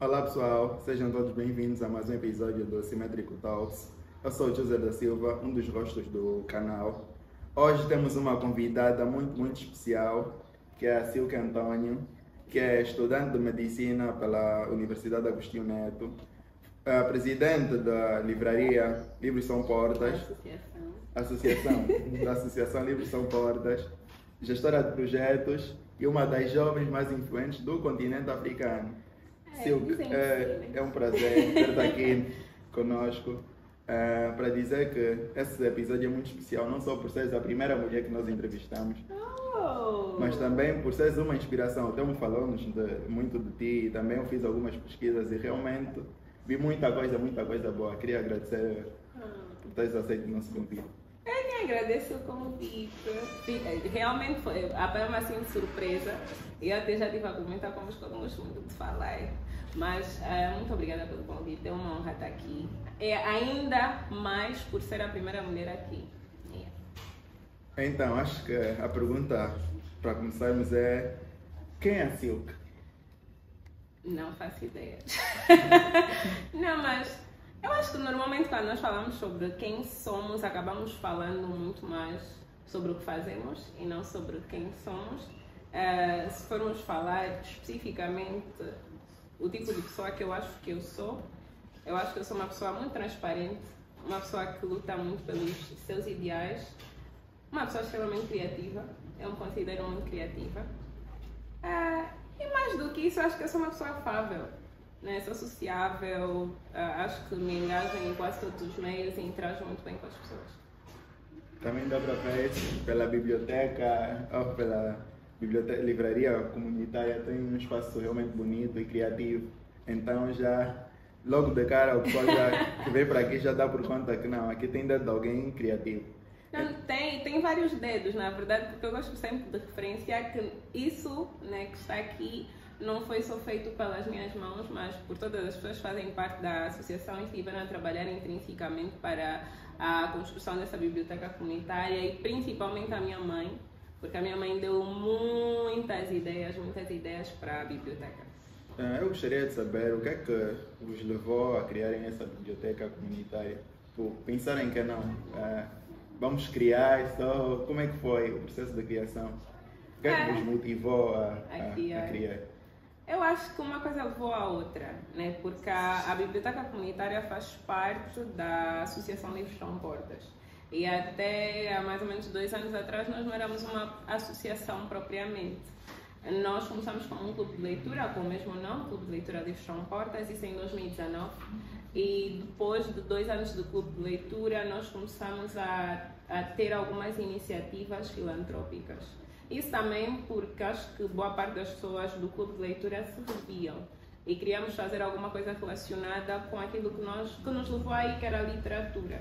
Olá pessoal, sejam todos bem-vindos a mais um episódio do Simétrico Talks. Eu sou o José da Silva, um dos rostos do canal. Hoje temos uma convidada muito, muito especial, que é a Silke Antônio, que é estudante de medicina pela Universidade Agostinho Neto, a presidente da livraria Livros São Portas, Associação. associação da Associação Livros São Portas, gestora de projetos e uma das jovens mais influentes do continente africano. É, dizem é, é um prazer ter-te aqui conosco é, para dizer que esse episódio é muito especial, não só por seres a primeira mulher que nós entrevistamos, Oh! mas também por seres uma inspiração. O Telmo falou-nos de- muito de ti e também eu fiz algumas pesquisas e realmente vi muita coisa, muita coisa boa. Queria agradecer Ah, por teres aceito o nosso convite. Eu que agradeço o convite. É, Realmente foi apenas assim de surpresa. Eu até já tive a comentar convosco, eu não gosto muito de falar. Mas eh, muito obrigada pelo convite, é uma honra estar aqui. É ainda mais por ser a primeira mulher aqui. Yeah. Então, acho que a pergunta para começarmos é quem é a Silk? Não faço ideia. não, mas eu acho que normalmente quando nós falamos sobre quem somos, acabamos falando muito mais sobre o que fazemos e não sobre quem somos. Eh, se formos falar especificamente o tipo de pessoa que eu acho que eu sou, eu acho que eu sou uma pessoa muito transparente, uma pessoa que luta muito pelos seus ideais, uma pessoa extremamente criativa, eu me considero muito criativa. Ah, e mais do que isso, acho que eu sou uma pessoa afável. Né? Sou sociável, ah, acho que me engajo em quase todos os meios e interajo muito bem com as pessoas. Também dá para ver pela biblioteca, ou pela biblioteca, livraria comunitária, tem um espaço realmente bonito e criativo. Então já, logo de cara, o pessoal já, que vem para aqui já dá por conta que não, aqui tem dedo de alguém criativo. Não, tem, tem vários dedos, na verdade, porque eu gosto sempre de referenciar que isso né, que está aqui não foi só feito pelas minhas mãos, mas por todas as pessoas que fazem parte da associação e estiveram a trabalhar intrinsecamente para a construção dessa biblioteca comunitária e principalmente a minha mãe, porque a minha mãe deu muitas ideias, muitas ideias para a biblioteca. Eh, Eu gostaria de saber o que é que vos levou a criarem essa biblioteca comunitária. Tipo, pensarem que não, eh, vamos criar só. Como é que foi o processo de criação? O que é que É. vos motivou a, A a- criar? Eu acho que uma coisa levou à outra, né? porque a, a biblioteca comunitária faz parte da Associação Livros São Portas. E até há mais ou menos dois anos atrás nós não éramos uma associação propriamente. Nós começamos como um clube de leitura, com o mesmo nome, Clube de Leitura Livros São Portas, isso em 2019. E depois de dois anos de clube de leitura, nós começamos a, a ter algumas iniciativas filantrópicas. Isso também porque acho que boa parte das pessoas do clube de leitura se reviam e queríamos fazer alguma coisa relacionada com aquilo que, nós, que nos levou aí, que era a literatura.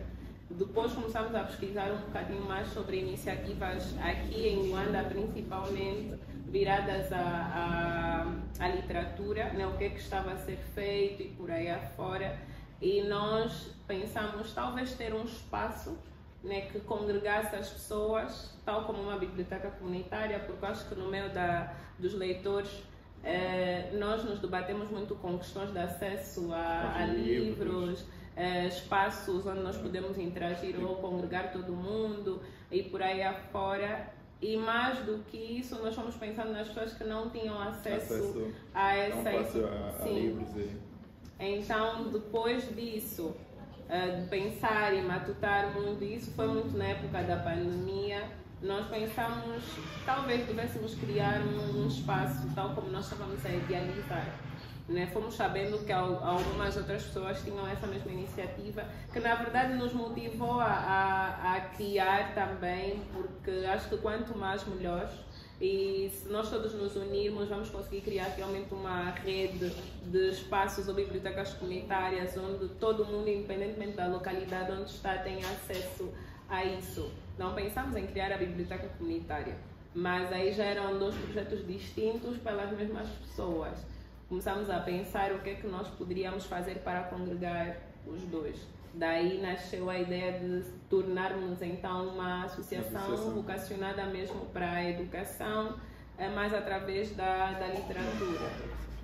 Depois começamos a pesquisar um bocadinho mais sobre iniciativas aqui em Luanda, principalmente viradas à, à, à literatura, né? o que é que estava a ser feito e por aí afora. E nós pensamos talvez ter um espaço né, que congregasse as pessoas, tal como uma biblioteca comunitária, porque acho que no meio da, dos leitores eh, nós nos debatemos muito com questões de acesso a, a livros. Eh, espaços onde nós podemos interagir ou congregar todo mundo e por aí afora. E mais do que isso, nós fomos pensando nas pessoas que não tinham acesso, Acesso a essa a, a livros e Então, depois disso, eh, de pensar e matutar muito isso, foi muito na época da pandemia. Nós pensamos, talvez devêssemos criar um espaço, tal como nós estávamos a idealizar. Né? Fomos sabendo que al- algumas outras pessoas tinham essa mesma iniciativa, que na verdade nos motivou a, a, a criar também, porque acho que quanto mais melhor. E se nós todos nos unirmos, vamos conseguir criar realmente uma rede de espaços ou bibliotecas comunitárias onde todo mundo, independentemente da localidade onde está, tem acesso a isso. Não pensamos em criar a biblioteca comunitária, mas aí já eram dois projetos distintos pelas mesmas pessoas. Começamos a pensar o que é que nós poderíamos fazer para congregar os dois. Daí nasceu a ideia de tornarmos então uma associação, Associação. vocacionada mesmo para a educação, eh, mas através da, da literatura.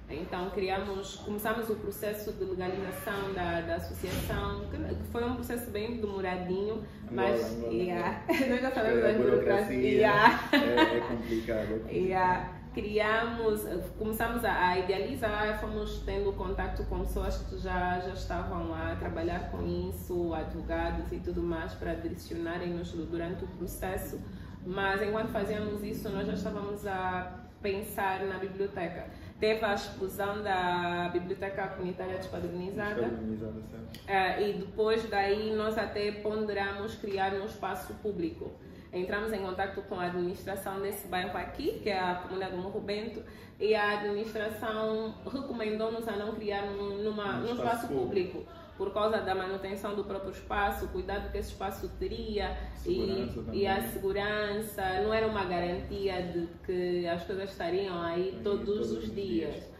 Então criamos, começamos o processo de legalização da, da associação, que foi um processo bem demoradinho, mas Angola, Angola. Yeah, nós já sabemos É, a burocracia burocracias. Yeah. é, é complicado. é complicado. Yeah. Criamos, começamos a, a idealizar, fomos tendo contato com pessoas que já, já estavam a trabalhar com isso, advogados e tudo mais, para direcionarem-nos durante o processo. Mas enquanto fazíamos isso, nós já estávamos a pensar na biblioteca. Teve a explosão da Biblioteca Comunitária Despadronizada. Certo. Ah, e depois daí nós até ponderamos criar um espaço público. Entramos em contato com a administração desse bairro aqui, que é a comunidade do Morro Bento, e a administração recomendou-nos a não criar num, numa, Um espaço público. Por causa da manutenção do próprio espaço, o cuidado que esse espaço teria e, e a segurança, não era uma garantia de que as coisas estariam aí Aí todos, todos os os dias. dias.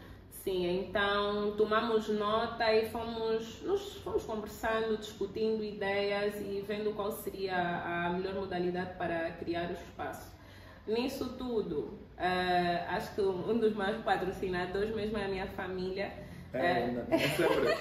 Sim, então tomamos nota e fomos, nos fomos conversando, discutindo ideias e vendo qual seria a melhor modalidade para criar o espaço. Nisso tudo, eh, acho que um dos meus patrocinadores mesmo é a minha família. É, Eh, é sempre.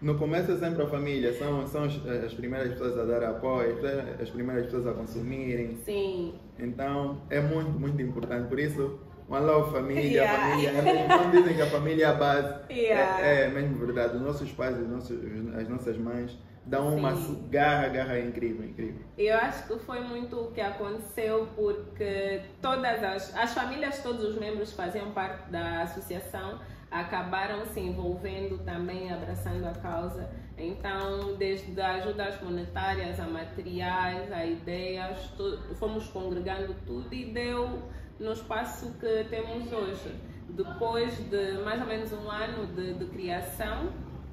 No começo é sempre a família, são, são as, as primeiras pessoas a dar apoio, as primeiras pessoas a consumirem. sim, Então é muito, muito importante. Por isso, one love família, Yeah. família. É mesmo, quando dizem que a família é a base, Yeah. é, é mesmo verdade. Os nossos pais, os nossos, as nossas mães dão uma Sim. su- garra, garra incrível, incrível. Eu acho que foi muito o que aconteceu porque todas as, as famílias, todos os membros que faziam parte da associação acabaram se envolvendo também, abraçando a causa. Então, desde ajudas monetárias a materiais, a ideias, fomos congregando tudo e deu no espaço que temos hoje. Depois de mais ou menos um ano de, de criação,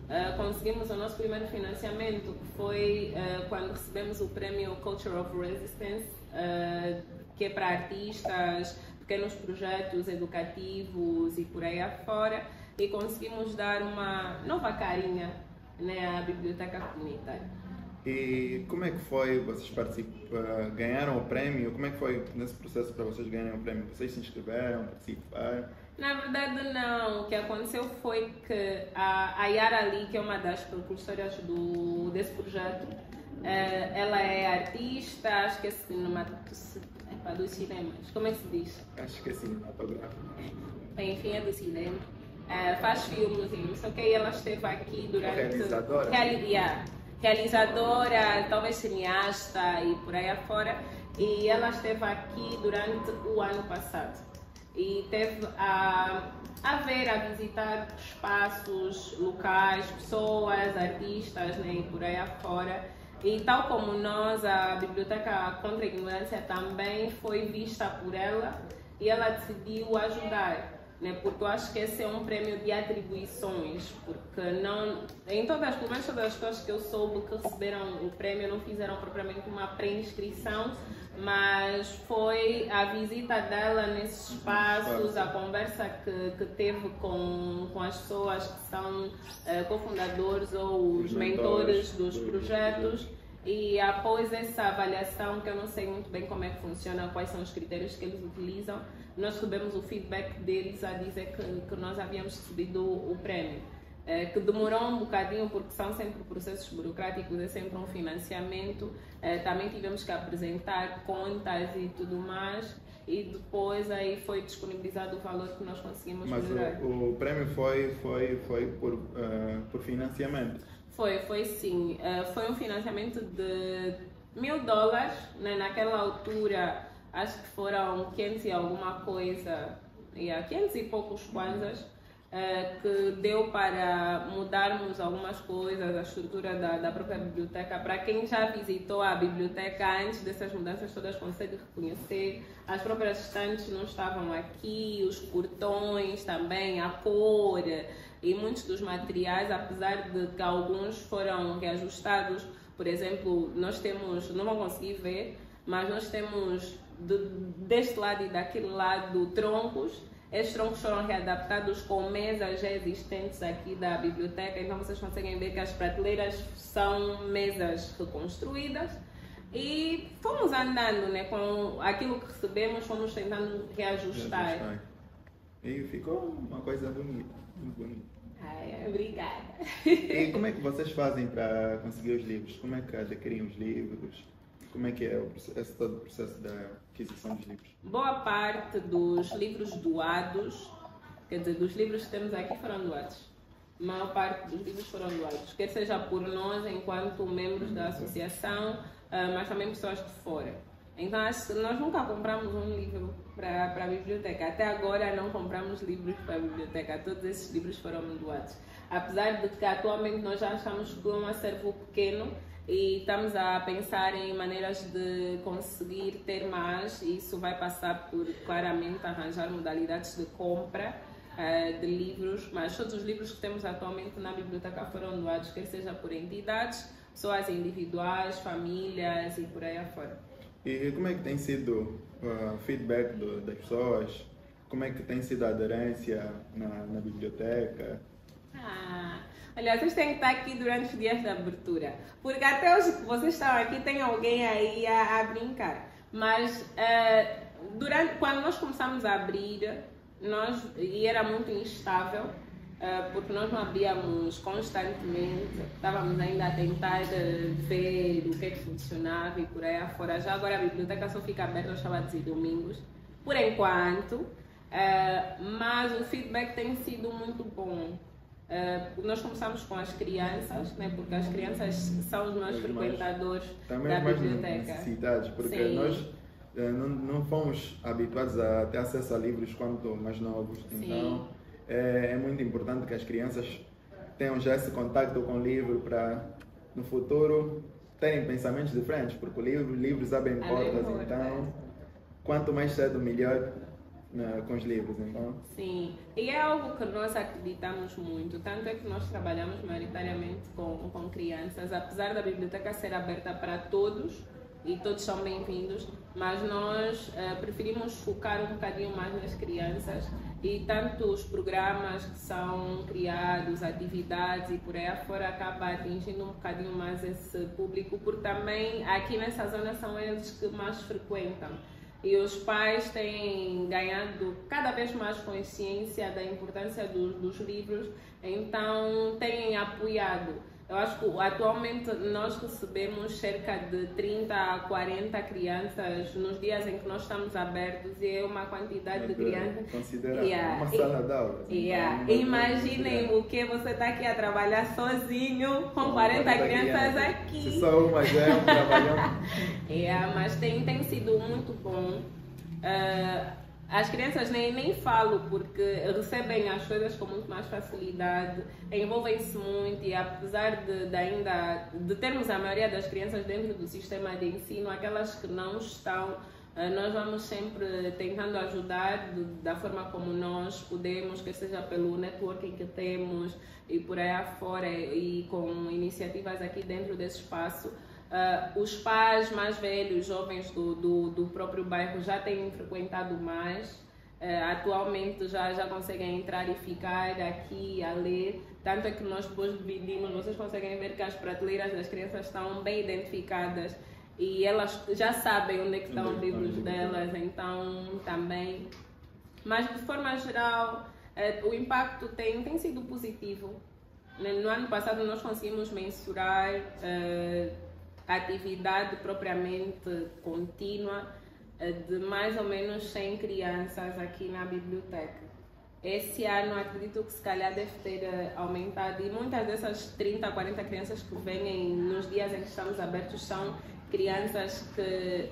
Uh, conseguimos o nosso primeiro financiamento, que foi uh, quando recebemos o prêmio Culture of Resistance, uh, que é para artistas, pequenos projetos educativos e por aí afora, e conseguimos dar uma nova carinha né, à biblioteca comunitária. E como é que foi? Vocês participaram, ganharam o prêmio? Como é que foi nesse processo para vocês ganharem o prêmio? Vocês se inscreveram, participaram? Na verdade, não. O que aconteceu foi que a, a Yara Lee, que é uma das precursoras do, desse projeto, eh, ela é artista, acho que é cinematográfica, é dos cinemas. Como é que se diz? Acho que é cinematográfico. Enfim, é do cinema. Eh, faz filmes e não sei o que, ela esteve aqui durante. Realizadora. Reali- yeah. Realizadora, talvez cineasta e por aí afora. E ela esteve aqui durante o ano passado. E teve a, a ver, a visitar espaços locais, pessoas, artistas né, e por aí afora. E tal como nós, a Biblioteca Contra a Ignorância também foi vista por ela e ela decidiu ajudar né? Porque eu acho que esse é um prêmio de atribuições, porque não, em todas, pelo menos todas as pessoas que eu soube que receberam o prêmio não fizeram propriamente uma pré-inscrição, mas foi a visita dela nesses espaços, a conversa que, que teve com, com as pessoas que são eh, cofundadores ou os Os mentores mentores dos do- projetos. E após essa avaliação, que eu não sei muito bem como é que funciona, quais são os critérios que eles utilizam, nós recebemos o feedback deles a dizer que, que nós havíamos recebido o, o prêmio. Eh, que demorou um bocadinho porque são sempre processos burocráticos, é sempre um financiamento. Eh, também tivemos que apresentar contas e tudo mais. E depois aí foi disponibilizado o valor que nós conseguimos Mas o, o prêmio foi, foi, foi por, eh, por financiamento. Foi, foi sim. Eh, foi um financiamento de mil dólares. Né? Naquela altura, acho que foram 500 e alguma coisa, yeah, 500 e poucos kwanzas, eh, que deu para mudarmos algumas coisas, a estrutura da, da própria biblioteca. Para quem já visitou a biblioteca antes dessas mudanças todas, consegue reconhecer. As próprias estantes não estavam aqui, os portões também, a cor e muitos dos materiais, apesar de que alguns foram reajustados, por exemplo, nós temos, não vão conseguir ver, mas nós temos de, deste lado e daquele lado troncos. Estes troncos foram readaptados com mesas já existentes aqui da biblioteca, então vocês conseguem ver que as prateleiras são mesas reconstruídas. E fomos andando né, com aquilo que recebemos, fomos tentando reajustar. E ficou uma coisa bonita. Ai, obrigada. E como é que vocês fazem para conseguir os livros? Como é que adquirem os livros? Como é que é o processo, todo o processo da aquisição dos livros? Boa parte dos livros doados, quer dizer, dos livros que temos aqui foram doados. A maior parte dos livros foram doados, quer seja por nós, enquanto membros da associação, ah, mas também pessoas de fora. Então, nós nunca compramos um livro para a biblioteca. Até agora não compramos livros para a biblioteca. Todos esses livros foram doados. Apesar de que atualmente nós já achamos que um acervo pequeno e estamos a pensar em maneiras de conseguir ter mais. Isso vai passar por claramente arranjar modalidades de compra uh, de livros, mas todos os livros que temos atualmente na biblioteca foram doados, quer seja por entidades, pessoas individuais, famílias e por aí afora. E como é que tem sido o uh, feedback do, das pessoas? Como é que tem sido a aderência na, na biblioteca? Ah, olha, vocês têm que estar aqui durante os dias da abertura, porque até hoje que vocês estão aqui tem alguém aí a, a brincar. Mas uh, durante, quando nós começamos a abrir, nós, e era muito instável, porque nós não abríamos constantemente, estávamos ainda a tentar uh, ver o que é que funcionava e por aí afora. Já agora a biblioteca só fica aberta aos sábados e domingos, por enquanto, uh, mas o feedback tem sido muito bom. Uh, nós começamos com as crianças, né, porque as crianças são os mais frequentadores também da mais biblioteca. necessidades, porque Sim. nós não, não fomos habituados a ter acesso a livros quando mais novos, então é, é, muito importante que as crianças tenham já esse contato com o livro para no futuro terem pensamentos diferentes, porque o livro, livros abrem portas, então quanto mais cedo melhor né, com os livros, então. Sim, e é algo que nós acreditamos muito, tanto é que nós trabalhamos maioritariamente com, com crianças, apesar da biblioteca ser aberta para todos, e todos são bem-vindos, mas nós uh, preferimos focar um bocadinho mais nas crianças e tanto os programas que são criados, atividades e por aí afora acaba atingindo um bocadinho mais esse público, porque também aqui nessa zona são eles que mais frequentam. E os pais têm ganhado cada vez mais consciência da importância dos, dos livros, então têm apoiado. Eu acho que atualmente nós recebemos cerca de 30 a 40 crianças nos dias em que nós estamos abertos e é uma quantidade de crianças. Considerável, yeah. uma sala de aula. Yeah. Então, Imaginem o que você está aqui a trabalhar sozinho com 40, 40 crianças aqui. Se só uma já é um trabalhão. yeah, mas tem, tem sido muito bom. Uh, as crianças nem, nem falo porque recebem as coisas com muito mais facilidade, envolvem-se muito e apesar de, de, ainda de termos a maioria das crianças dentro do sistema de ensino, aquelas que não estão, eh, nós vamos sempre tentando ajudar de, da forma como nós podemos, que seja pelo networking que temos e por aí afora e com iniciativas aqui dentro desse espaço Uh, os pais mais velhos, jovens do, do, do, próprio bairro já têm frequentado mais. Uh, atualmente já, já conseguem entrar e ficar aqui a ler. Tanto é que nós depois dividimos, vocês conseguem ver que as prateleiras das crianças estão bem identificadas e elas já sabem onde é que estão os livros delas, então também. Mas de forma geral, uh, o impacto tem, tem sido positivo. No ano passado nós conseguimos mensurar atividade propriamente contínua eh, de mais ou menos 100 crianças aqui na biblioteca. Esse ano acredito que se calhar deve ter eh, aumentado e muitas dessas 30, 40 crianças que vêm nos dias em que estamos abertos são crianças que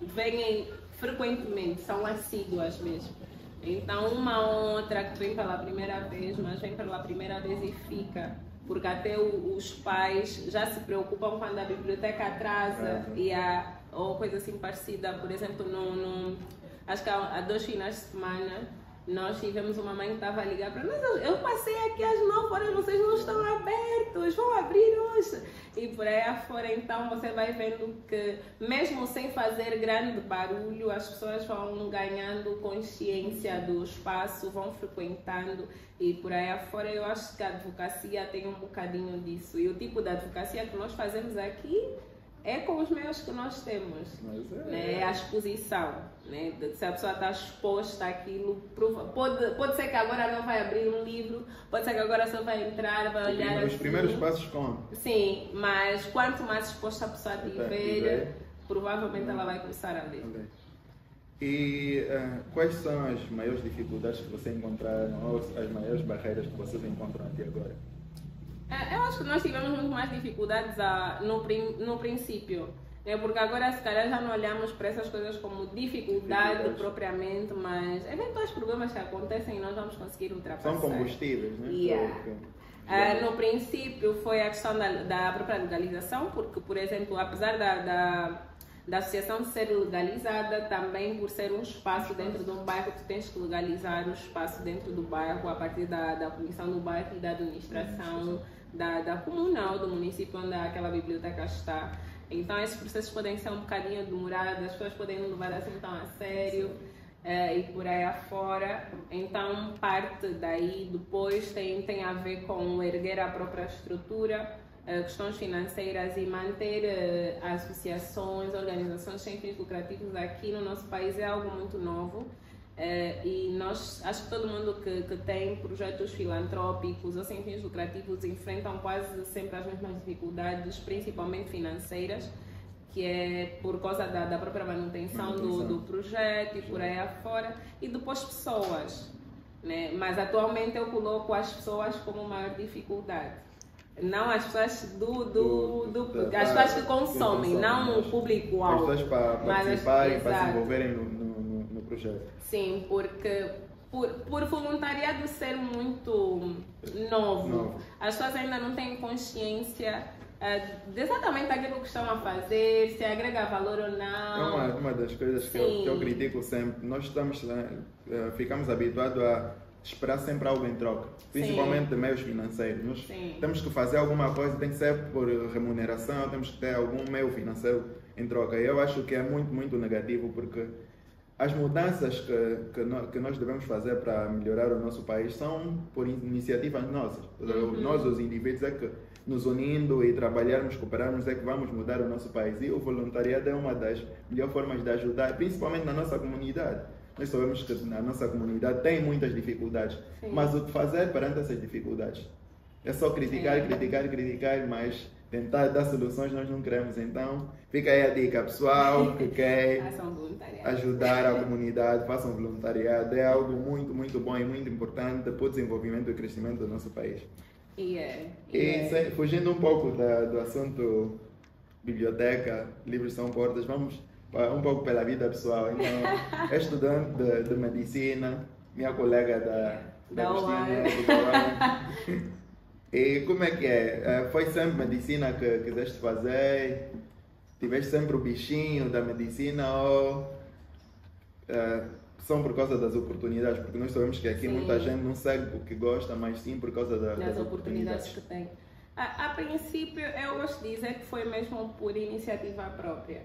vêm frequentemente, são assíduas mesmo. Então, uma outra que vem pela primeira vez, mas vem pela primeira vez e fica porque até os pais já se preocupam quando a biblioteca atrasa e há ou coisa assim parecida, por exemplo, no, no acho que há, há dois finais de semana nós tivemos uma mãe que estava a ligar para nós, eu, passei aqui às 9 horas, vocês não estão abertos, vão abrir hoje. E por aí afora, então você vai vendo que, mesmo sem fazer grande barulho, as pessoas vão ganhando consciência do espaço, vão frequentando e por aí afora. Eu acho que a advocacia tem um bocadinho disso. E o tipo de advocacia que nós fazemos aqui é com os meios que nós temos. É. Né? A exposição. Né? Se a pessoa está exposta àquilo, pode, pode ser que agora não vai abrir um livro, pode ser que agora só vai entrar, vai Os olhar Os assim. primeiros passos com. Sim, mas quanto mais exposta a pessoa tiver, tiver. provavelmente ela vai começar a ler. E ah, quais são as maiores dificuldades que você encontraram ou as maiores barreiras que vocês encontram até agora? É, Eu acho que nós tivemos muito mais dificuldades a- no, prin- no princípio, né? porque agora se calhar já não olhamos para essas coisas como dificuldade propriamente, mas eventuais problemas que acontecem e nós vamos conseguir ultrapassar. São combustíveis, né? Yeah. Ah, no princípio foi a questão da, da própria legalização, porque, por exemplo, apesar da, da, da associação ser legalizada, também por ser um espaço dentro de um bairro, tu tens que legalizar o espaço dentro do bairro a partir da, da comissão do bairro e da administração da, da comuna ou do município onde aquela biblioteca está. Então, esses processos podem ser um bocadinho demorados, as pessoas podem não levar assim tão a sério eh, e por aí afora. Então, parte daí depois tem, tem a ver com erguer a própria estrutura, eh, questões financeiras e manter eh, associações, organizações sem fins lucrativos aqui no nosso país é algo muito novo. Eh, e nós, acho que todo mundo que, que tem projetos filantrópicos ou sem fins lucrativos enfrentam quase sempre as mesmas dificuldades, principalmente financeiras, que é por causa da, da própria manutenção, do, Manutenção. do projeto e por aí afora, e depois pessoas. Né? Mas atualmente eu coloco as pessoas como maior dificuldade. Não as pessoas do, do, Do- do, as pessoas que consomem, não o público-alvo. As pessoas para participarem, para se envolverem no projeto. Sim, porque por, por voluntariado ser muito novo, Novo. as pessoas ainda não têm consciência eh, de exatamente aquilo que estão a fazer, se agrega valor ou É não. uma, uma das coisas que eu, que eu Sim. critico sempre. Nós estamos, eh, ficamos habituados a esperar sempre algo em troca, principalmente de meios financeiros. Nós Sim. temos que fazer alguma coisa, tem que ser por remuneração, temos que ter algum meio financeiro em troca. Eu acho que é muito, muito negativo porque as mudanças que, que, no- que nós devemos fazer para melhorar o nosso país são por iniciativas nossas. Uhum. Nós, os indivíduos, é que nos unindo e trabalharmos, cooperarmos, é que vamos mudar o nosso país. E o voluntariado é uma das melhores formas de ajudar, principalmente na nossa comunidade. Nós sabemos que na nossa comunidade tem muitas dificuldades, Sim. mas o que fazer perante essas dificuldades? É só criticar, Sim. criticar, criticar, mas tentar dar soluções nós não queremos. Então, fica aí a dica, pessoal que quer ajudar a comunidade, façam voluntariado. É algo muito, muito bom e muito importante para o desenvolvimento e crescimento do nosso país. E é. E E é. sem- fugindo um pouco da- do assunto biblioteca, livros são portas, vamos um pouco pela vida pessoal. Então, é estudante de, de medicina, minha colega da, da Da UAM. E como é que é? Eh, Foi sempre medicina que quiseste fazer? Tiveste sempre o bichinho da medicina ou eh, são por causa das oportunidades? Porque nós sabemos que aqui Sim. muita gente não segue porque gosta, mas sim por causa da- das oportunidades que tem. A, a princípio, eu gosto de dizer que foi mesmo por iniciativa própria.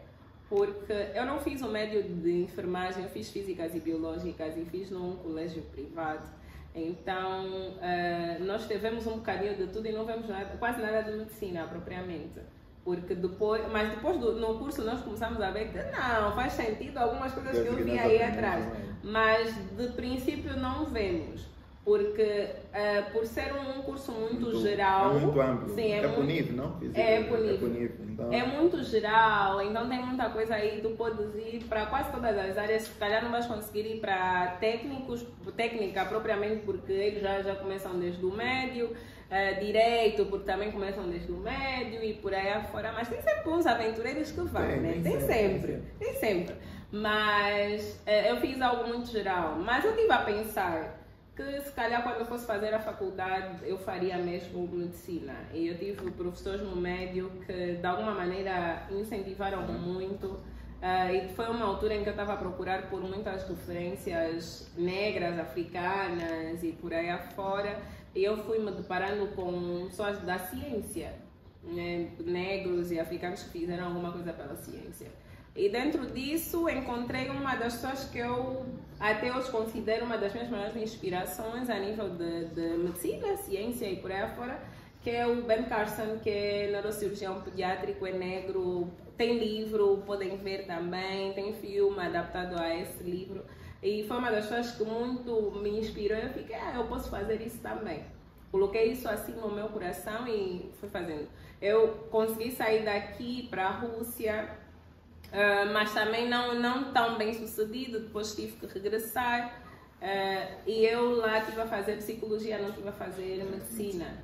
Porque eu não fiz o médio de enfermagem, eu fiz físicas e biológicas e fiz num colégio privado. Então, eh, nós tivemos um bocadinho de tudo e não vemos nada, quase nada de medicina propriamente. Porque depois, mas depois do, no curso nós começamos a ver que não, faz sentido algumas coisas que eu vi aí atrás. Mas de princípio não vemos. Porque eh, por ser um curso muito, geral. É muito amplo. Sim, é, é muito, não? É. É punir. Então, é muito geral, então tem muita coisa aí, tu podes ir para quase todas as áreas, se calhar não vais conseguir ir para técnicos, técnica propriamente, porque eles já, já começam desde o médio, eh, direito, porque também começam desde o médio e por aí afora, mas tem sempre uns aventureiros que vão, Tem, né? tem Tem sempre, sempre, tem sempre. Mas eh, eu fiz algo muito geral, mas eu estive a pensar que se calhar quando eu fosse fazer a faculdade eu faria mesmo medicina. E eu tive professores no médio que de alguma maneira incentivaram muito. ah, e foi uma altura em que eu estava a procurar por muitas referências negras, africanas e por aí afora. E eu fui me deparando com pessoas da ciência, né? negros e africanos que fizeram alguma coisa pela ciência. E dentro disso encontrei uma das pessoas que eu até hoje considero uma das minhas maiores inspirações a nível de, de medicina, ciência e por aí afora, que é o Ben Carson, que é neurocirurgião pediátrico, é negro, tem livro, podem ver também, tem filme adaptado a esse livro. E foi uma das coisas que muito me inspirou. Eu fiquei, ah, eu posso fazer isso também. Coloquei isso assim no meu coração e fui fazendo. Eu consegui sair daqui para a Rússia, uh, mas também não, não tão bem sucedido. Depois tive que regressar. Uh, e eu lá estive a fazer psicologia, não estive a fazer medicina.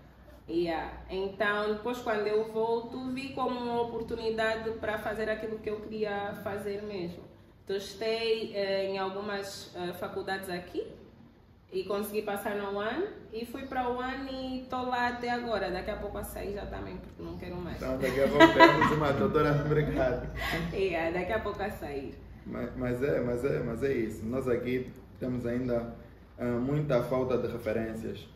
Yeah. Então, depois quando eu volto, vi como uma oportunidade para fazer aquilo que eu queria fazer mesmo. Testei uh, em algumas faculdades aqui e consegui passar no ano e fui para o ano e estou lá até agora. Daqui a pouco a sair já também, porque não quero mais. Então, daqui a pouco temos uma doutora mercado. yeah, daqui a pouco a sair. Mas, mas, é, mas, é, mas é isso. Nós aqui temos ainda uh, muita falta de referências.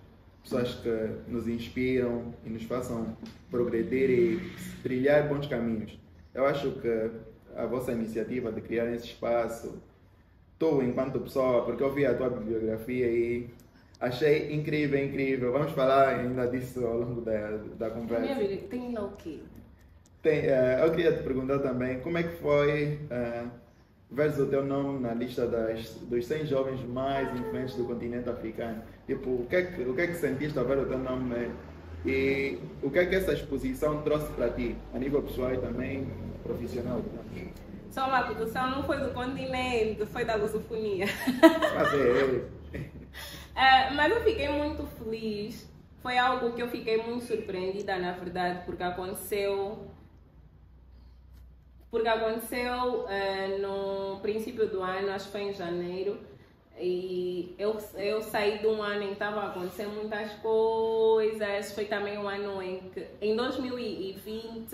Pessoas que nos inspiram e nos façam progredir e trilhar bons caminhos. Eu acho que a vossa iniciativa de criar esse espaço, tu enquanto pessoa, porque eu vi a tua bibliografia e achei incrível, incrível. Vamos falar ainda disso ao longo da, da conversa. Minha tem lá o quê? Tem, uh, eu queria te perguntar também como é que foi uh, ver o teu nome na lista das, dos 100 jovens mais influentes do continente africano. Tipo, o que é que, o que, é que sentiste ao ver o teu nome e o que é que essa exposição trouxe para ti, a nível pessoal e também profissional? Só uma produção não foi do continente, foi da lusofonia. Mas é. é, mas eu fiquei muito feliz. Foi algo que eu fiquei muito surpreendida, na verdade, porque aconteceu. Porque aconteceu uh, no princípio do ano, acho que foi em janeiro, e eu, eu saí de um ano em que estava acontecendo muitas coisas. Foi também um ano em que, em 2020,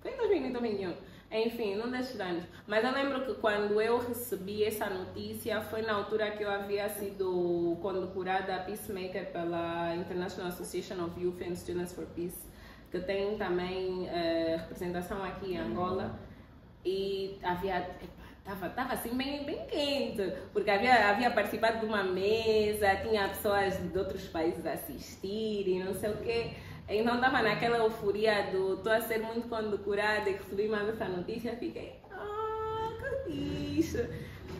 foi em 2020 ou 2021 enfim, num desses anos. Mas eu lembro que quando eu recebi essa notícia, foi na altura que eu havia sido condecorada Peacemaker pela International Association of Youth and Students for Peace, que tem também uh, representação aqui em Angola. E havia Estava tava assim bem, bem quente, porque havia, havia participado de uma mesa, tinha pessoas de outros países a assistirem, não sei o quê. Então estava naquela euforia do estou a ser muito condecorada e recebi mais essa notícia, fiquei, ah, que isso.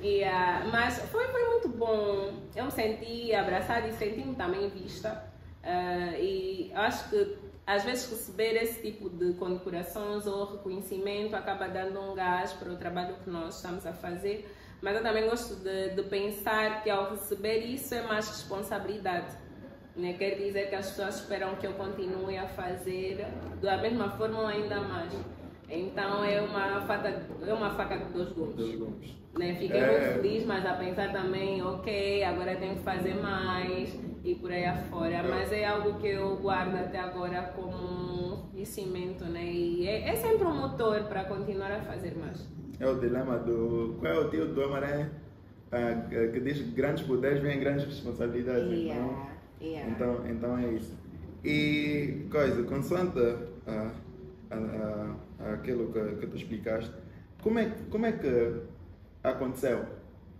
E, uh, mas foi, foi muito bom. Eu me senti abraçada e senti-me também vista. Uh, e acho que às vezes receber esse tipo de condecorações ou reconhecimento acaba dando um gás para o trabalho que nós estamos a fazer. Mas eu também gosto de, de pensar que ao receber isso é mais responsabilidade né? Quer dizer que as pessoas esperam que eu continue a fazer da mesma forma ou ainda mais. Então é uma faca, é uma faca de dois gumes. Né? Fiquei é... muito feliz, mas a pensar também, ok, agora tenho que fazer mais e por aí afora. É. Mas é algo que eu guardo até agora como um conhecimento, né? E é, é sempre um motor para continuar a fazer mais. É o dilema do. Qual é o tio do Amaré? Ah, que diz que grandes poderes vêm grandes responsabilidades. Yeah. Então, Yeah. Então, então é isso. E coisa, consoante a, a, a, aquilo que, que tu explicaste, como é, como é que aconteceu?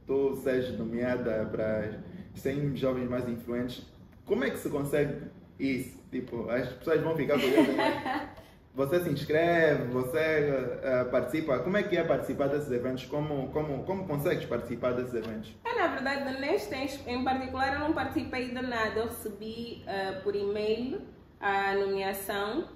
Tu sejas nomeada para 100 jovens mais influentes, como é que se consegue isso? Tipo, as pessoas vão ficar curiosas. Você se inscreve, você uh, participa. Como é que é participar desses eventos? Como, como, como consegues participar desses eventos? É, na verdade, neste em particular, eu não participei de nada. Eu recebi uh, por e-mail a nomeação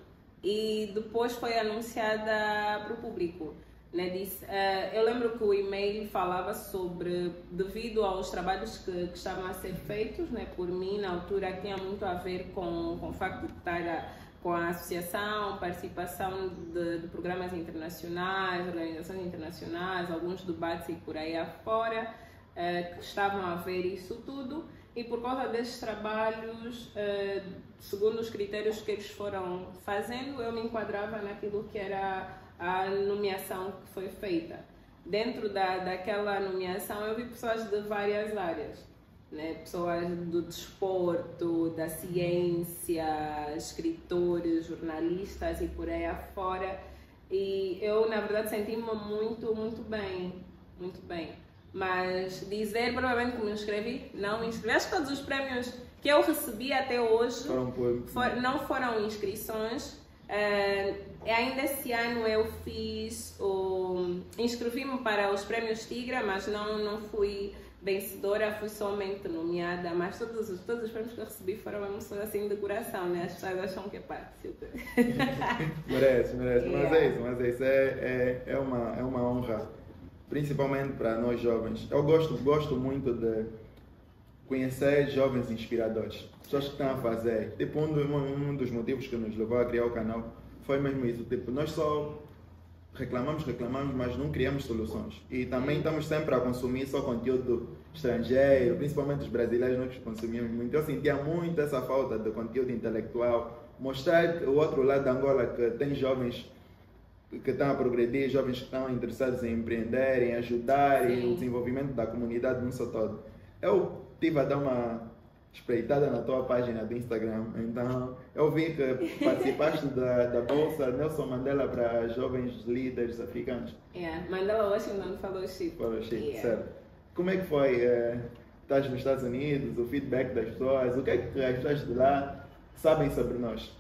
e depois foi anunciada para o público. Né? Disse, uh, eu lembro que o e-mail falava sobre, devido aos trabalhos que, que estavam a ser feitos né, por mim, na altura, tinha muito a ver com, com o facto de estar a com a associação, participação de, de, programas internacionais, organizações internacionais, alguns debates e por aí afora, eh, que estavam a ver isso tudo. E por causa desses trabalhos, eh, segundo os critérios que eles foram fazendo, eu me enquadrava naquilo que era a nomeação que foi feita. Dentro da, daquela nomeação, eu vi pessoas de várias áreas né? pessoas do desporto, da ciência, escritores, jornalistas e por aí afora. E eu, na verdade, senti-me muito, muito bem, muito bem. Mas dizer provavelmente que me inscrevi, não me inscrevi. Acho que todos os prémios que eu recebi até hoje Foram for- não foram inscrições. Eh, ainda esse ano eu fiz o. inscrevi-me para os prémios Tigra, mas não, não fui vencedora, fui somente nomeada. Mas todos os, todos os prémios que eu recebi foram só assim de coração, né? As pessoas acham que é fácil. Merece, merece. Mas Yeah. é isso, mas é isso. É, é, é, uma, é uma honra, principalmente para nós jovens. Eu gosto, gosto muito de conhecer jovens inspiradores, pessoas que estão a fazer. Tipo, um, um dos motivos que nos levou a criar o canal foi mesmo isso. Tipo, nós só reclamamos, reclamamos, mas não criamos soluções. E também estamos sempre a consumir só conteúdo estrangeiro, principalmente os brasileiros, nós consumimos muito. Eu sentia muito essa falta de conteúdo intelectual. Mostrar o outro lado da Angola que tem jovens que estão a progredir, jovens que estão interessados em empreender, em ajudar em o desenvolvimento da comunidade no seu todo. Eu tive a dar uma espreitada na tua página do Instagram, então eu vi que participaste da, da bolsa Nelson Mandela para jovens líderes africanos. Yeah. Mandela Washington Fellowship. O Chico, Yeah. certo? Como é que foi? estás nos Estados Unidos, o feedback das pessoas, o que é que as pessoas de lá sabem sobre nós?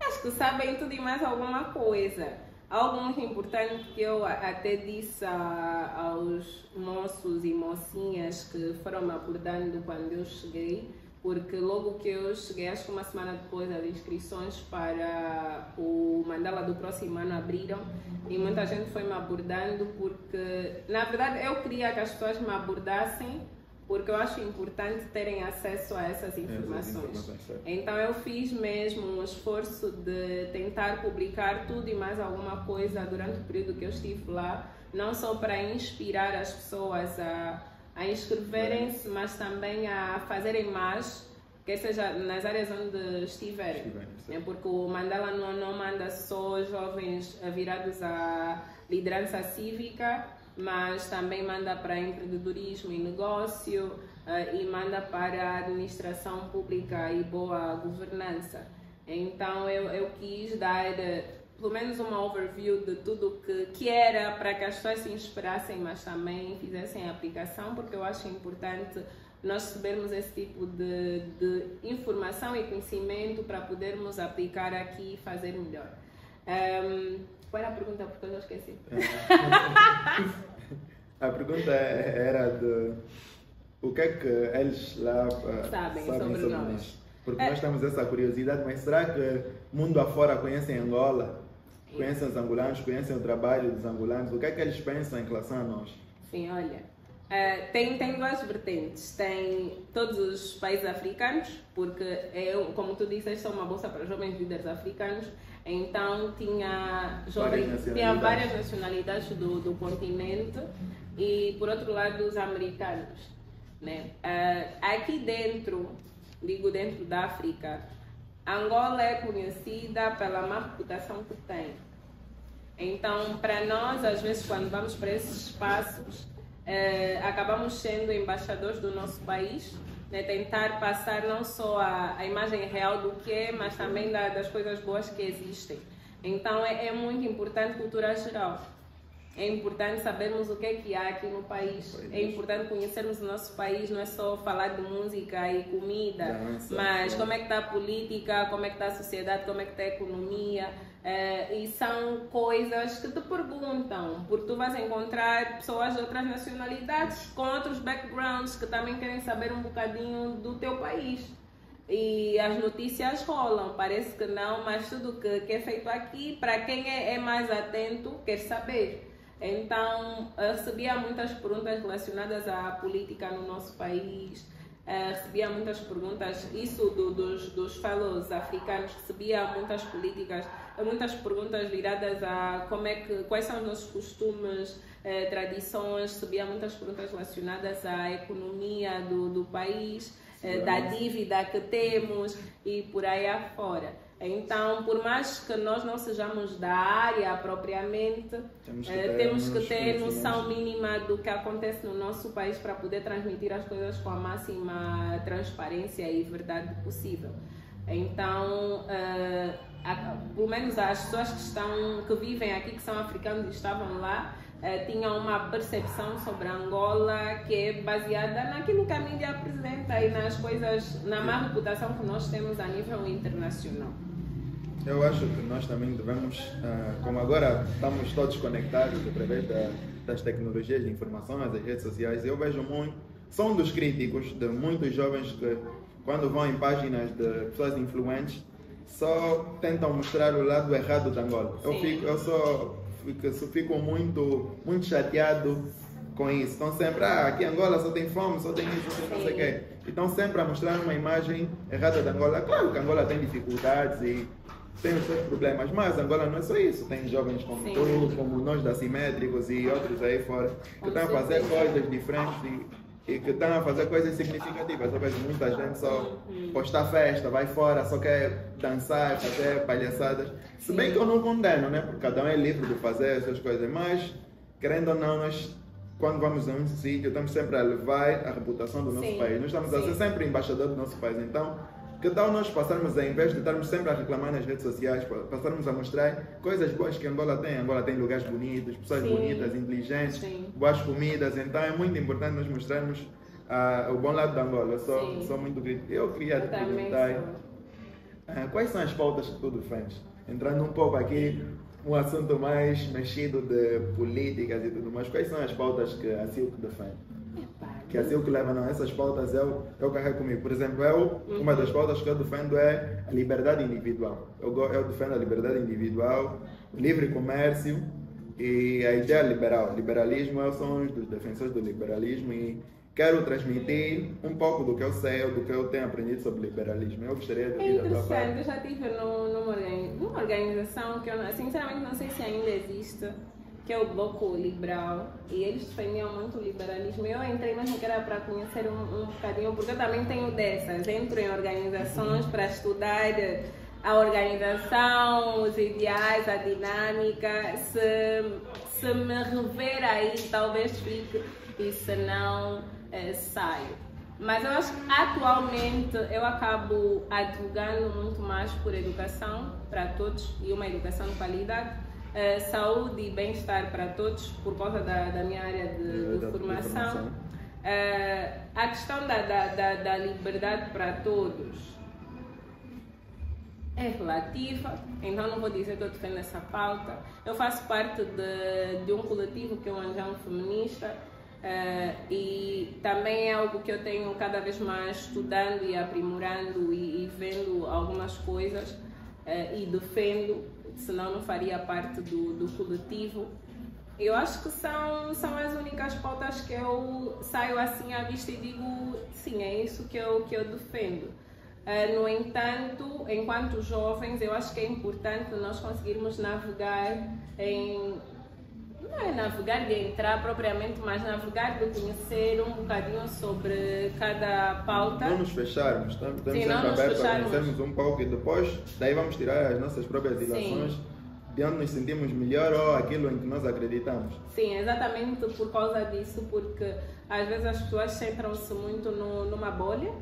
Acho que sabem tudo e mais alguma coisa. Algo muito importante que eu até disse a- aos moços e mocinhas que foram me abordando quando eu cheguei, porque logo que eu cheguei, acho que uma semana depois, as inscrições para o Mandala do próximo ano abriram e muita gente foi me abordando porque, na verdade, eu queria que as pessoas me abordassem porque eu acho importante terem acesso a essas informações. Então eu fiz mesmo um esforço de tentar publicar tudo e mais alguma coisa durante o período que eu estive lá, não só para inspirar as pessoas a, a inscreverem-se, mas também a fazerem mais, quer seja nas áreas onde estiverem. Certo. né? Porque o Mandala não, não manda só jovens virados à liderança cívica, mas também manda para empreendedorismo e negócio eh, e manda para a administração pública e boa governança. Então eu, eu quis dar eh, pelo menos uma overview de tudo que, que era para que as pessoas se inspirassem, mas também fizessem a aplicação, porque eu acho importante nós recebermos esse tipo de, de informação e conhecimento para podermos aplicar aqui e fazer melhor. Ehm, qual era a pergunta? Porque eu já esqueci. A pergunta era de o que é que eles lá eh, Sabem sobre nós. Porque É. nós temos essa curiosidade, mas será que mundo afora conhecem Angola? Conhecem os angolanos, conhecem o trabalho dos angolanos? O que é que eles pensam em relação a nós? Sim, olha. eh, tem, tem duas vertentes. Tem todos os países africanos, porque eu, como tu disseste, sou uma bolsa para jovens líderes africanos. Então tinha jovens, Várias tinha nacionalidades. várias nacionalidades do, do continente e por outro lado os americanos. Né? Eh, aqui dentro, digo dentro da África, Angola é conhecida pela má reputação que tem. Então, para nós, às vezes, quando vamos para esses espaços, eh, acabamos sendo embaixadores do nosso país, né? tentar passar não só a, a imagem real do que é, mas também da- das coisas boas que existem. Então, é, é muito importante cultura geral. É importante sabermos o que é que há aqui no país. É importante conhecermos o nosso país, não é só falar de música e comida, Dança, mas sim. como é que está a política, como é que está a sociedade, como é que está a economia. eh, e são coisas que te perguntam, porque tu vais encontrar pessoas de outras nacionalidades com outros backgrounds que também querem saber um bocadinho do teu país. E as notícias rolam, parece que não, mas tudo que, que é feito aqui, para quem é, é mais atento, quer saber. Então, eh, recebia muitas perguntas relacionadas à política no nosso país, eh, recebia muitas perguntas, isso do- dos, dos fellows africanos, recebia muitas políticas, muitas perguntas viradas a como é que, quais são os nossos costumes, eh, tradições, recebia muitas perguntas relacionadas à economia do, do país, eh, da dívida que temos e por aí afora. Então, por mais que nós não sejamos da área propriamente, Temos que eh, ter temos que ter noção mínima do que acontece no nosso país para poder transmitir as coisas com a máxima transparência e verdade possível. Então, eh, a- pelo menos as pessoas que estão que vivem aqui, que são africanos e estavam lá, uh, tinham uma percepção sobre Angola que é baseada naquilo que a mídia apresenta e nas coisas, na má reputação que nós temos a nível internacional. Eu acho que nós também devemos, uh, como agora estamos todos conectados através da, das tecnologias de informação, nas redes sociais, eu vejo muito, sou um dos críticos de muitos jovens que, quando vão em páginas de pessoas influentes, só tentam mostrar o lado errado da Angola. Eu, fico, eu só fico, muito, muito chateado com isso. Estão sempre, ah, aqui em Angola só tem fome, só tem isso, só não sei o quê. Então sempre a mostrar uma imagem errada da Angola. Claro que Angola tem dificuldades e tem os seus problemas, mas Angola não é só isso. Tem jovens como Sim. tu, como nós da Simétricos e outros aí fora, que estão a fazer coisas diferentes e, e que estão a fazer coisas significativas. Eu vejo muita gente só postar festa, vai fora, só quer dançar, fazer palhaçadas. Se bem que eu não condeno, né? Porque cada um é livre de fazer essas coisas, mas querendo ou não, nós quando vamos a um sítio, estamos sempre a levar a reputação do nosso Sim. país. Nós estamos a ser sempre embaixador do nosso país. Então, que tal nós passarmos, ao invés de estarmos sempre a reclamar nas redes sociais, passarmos a mostrar coisas boas que Angola tem? Angola tem lugares bonitos, pessoas Sim. bonitas, inteligentes, Sim. boas comidas. Então é muito importante nós mostrarmos uh, o bom lado da Angola. Eu sou, sou muito crítico. Eu queria te perguntar uh, quais são as pautas que tu defendes? Entrando um pouco aqui, um assunto mais mexido de políticas e tudo mais, quais são as pautas que a CILC defende? Que é assim o que leva não essas pautas eu eu carrego comigo. Por exemplo eu uma das pautas que eu defendo é a liberdade individual. Eu eu defendo a liberdade individual o livre comércio e a ideia liberal. Liberalismo eu sou um dos defensores do liberalismo e quero transmitir um pouco do que eu sei do que eu tenho aprendido sobre liberalismo. Eu gostaria de é interessante eu já estive numa, numa organização que eu sinceramente não sei se ainda existe que é o Bloco Liberal, e eles defendiam muito o liberalismo. Eu entrei mesmo que era para conhecer um, um bocadinho, porque eu também tenho dessas. Entro em organizações para estudar a organização, os ideais, a dinâmica. Se, se me rever aí, talvez fique, e se não, é, saio. Mas eu acho que atualmente eu acabo advogando muito mais por educação para todos e uma educação de qualidade uh, saúde e bem-estar para todos por causa da, da minha área de, de formação. Uh, a questão da, da, da, liberdade para todos é relativa, então não vou dizer que eu defendo essa pauta. Eu faço parte de, de um coletivo que é o Anjão Feminista uh, e também é algo que eu tenho cada vez mais estudando e aprimorando e, e vendo algumas coisas e defendo senão não faria parte do, do coletivo. Eu acho que são, são as únicas pautas que eu saio assim à vista e digo sim, é isso que eu, que eu defendo. Uh, no entanto, enquanto jovens, eu acho que é importante nós conseguirmos navegar em não é navegar de entrar propriamente, mas navegar de conhecer um bocadinho sobre cada pauta. Não nos fecharmos, estamos Sim, sempre abertos a conhecermos um pouco e depois daí vamos tirar as nossas próprias ilações. De onde nos sentimos melhor ou aquilo em que nós acreditamos. Sim, exatamente por causa disso, porque às vezes as pessoas centram-se muito no, numa bolha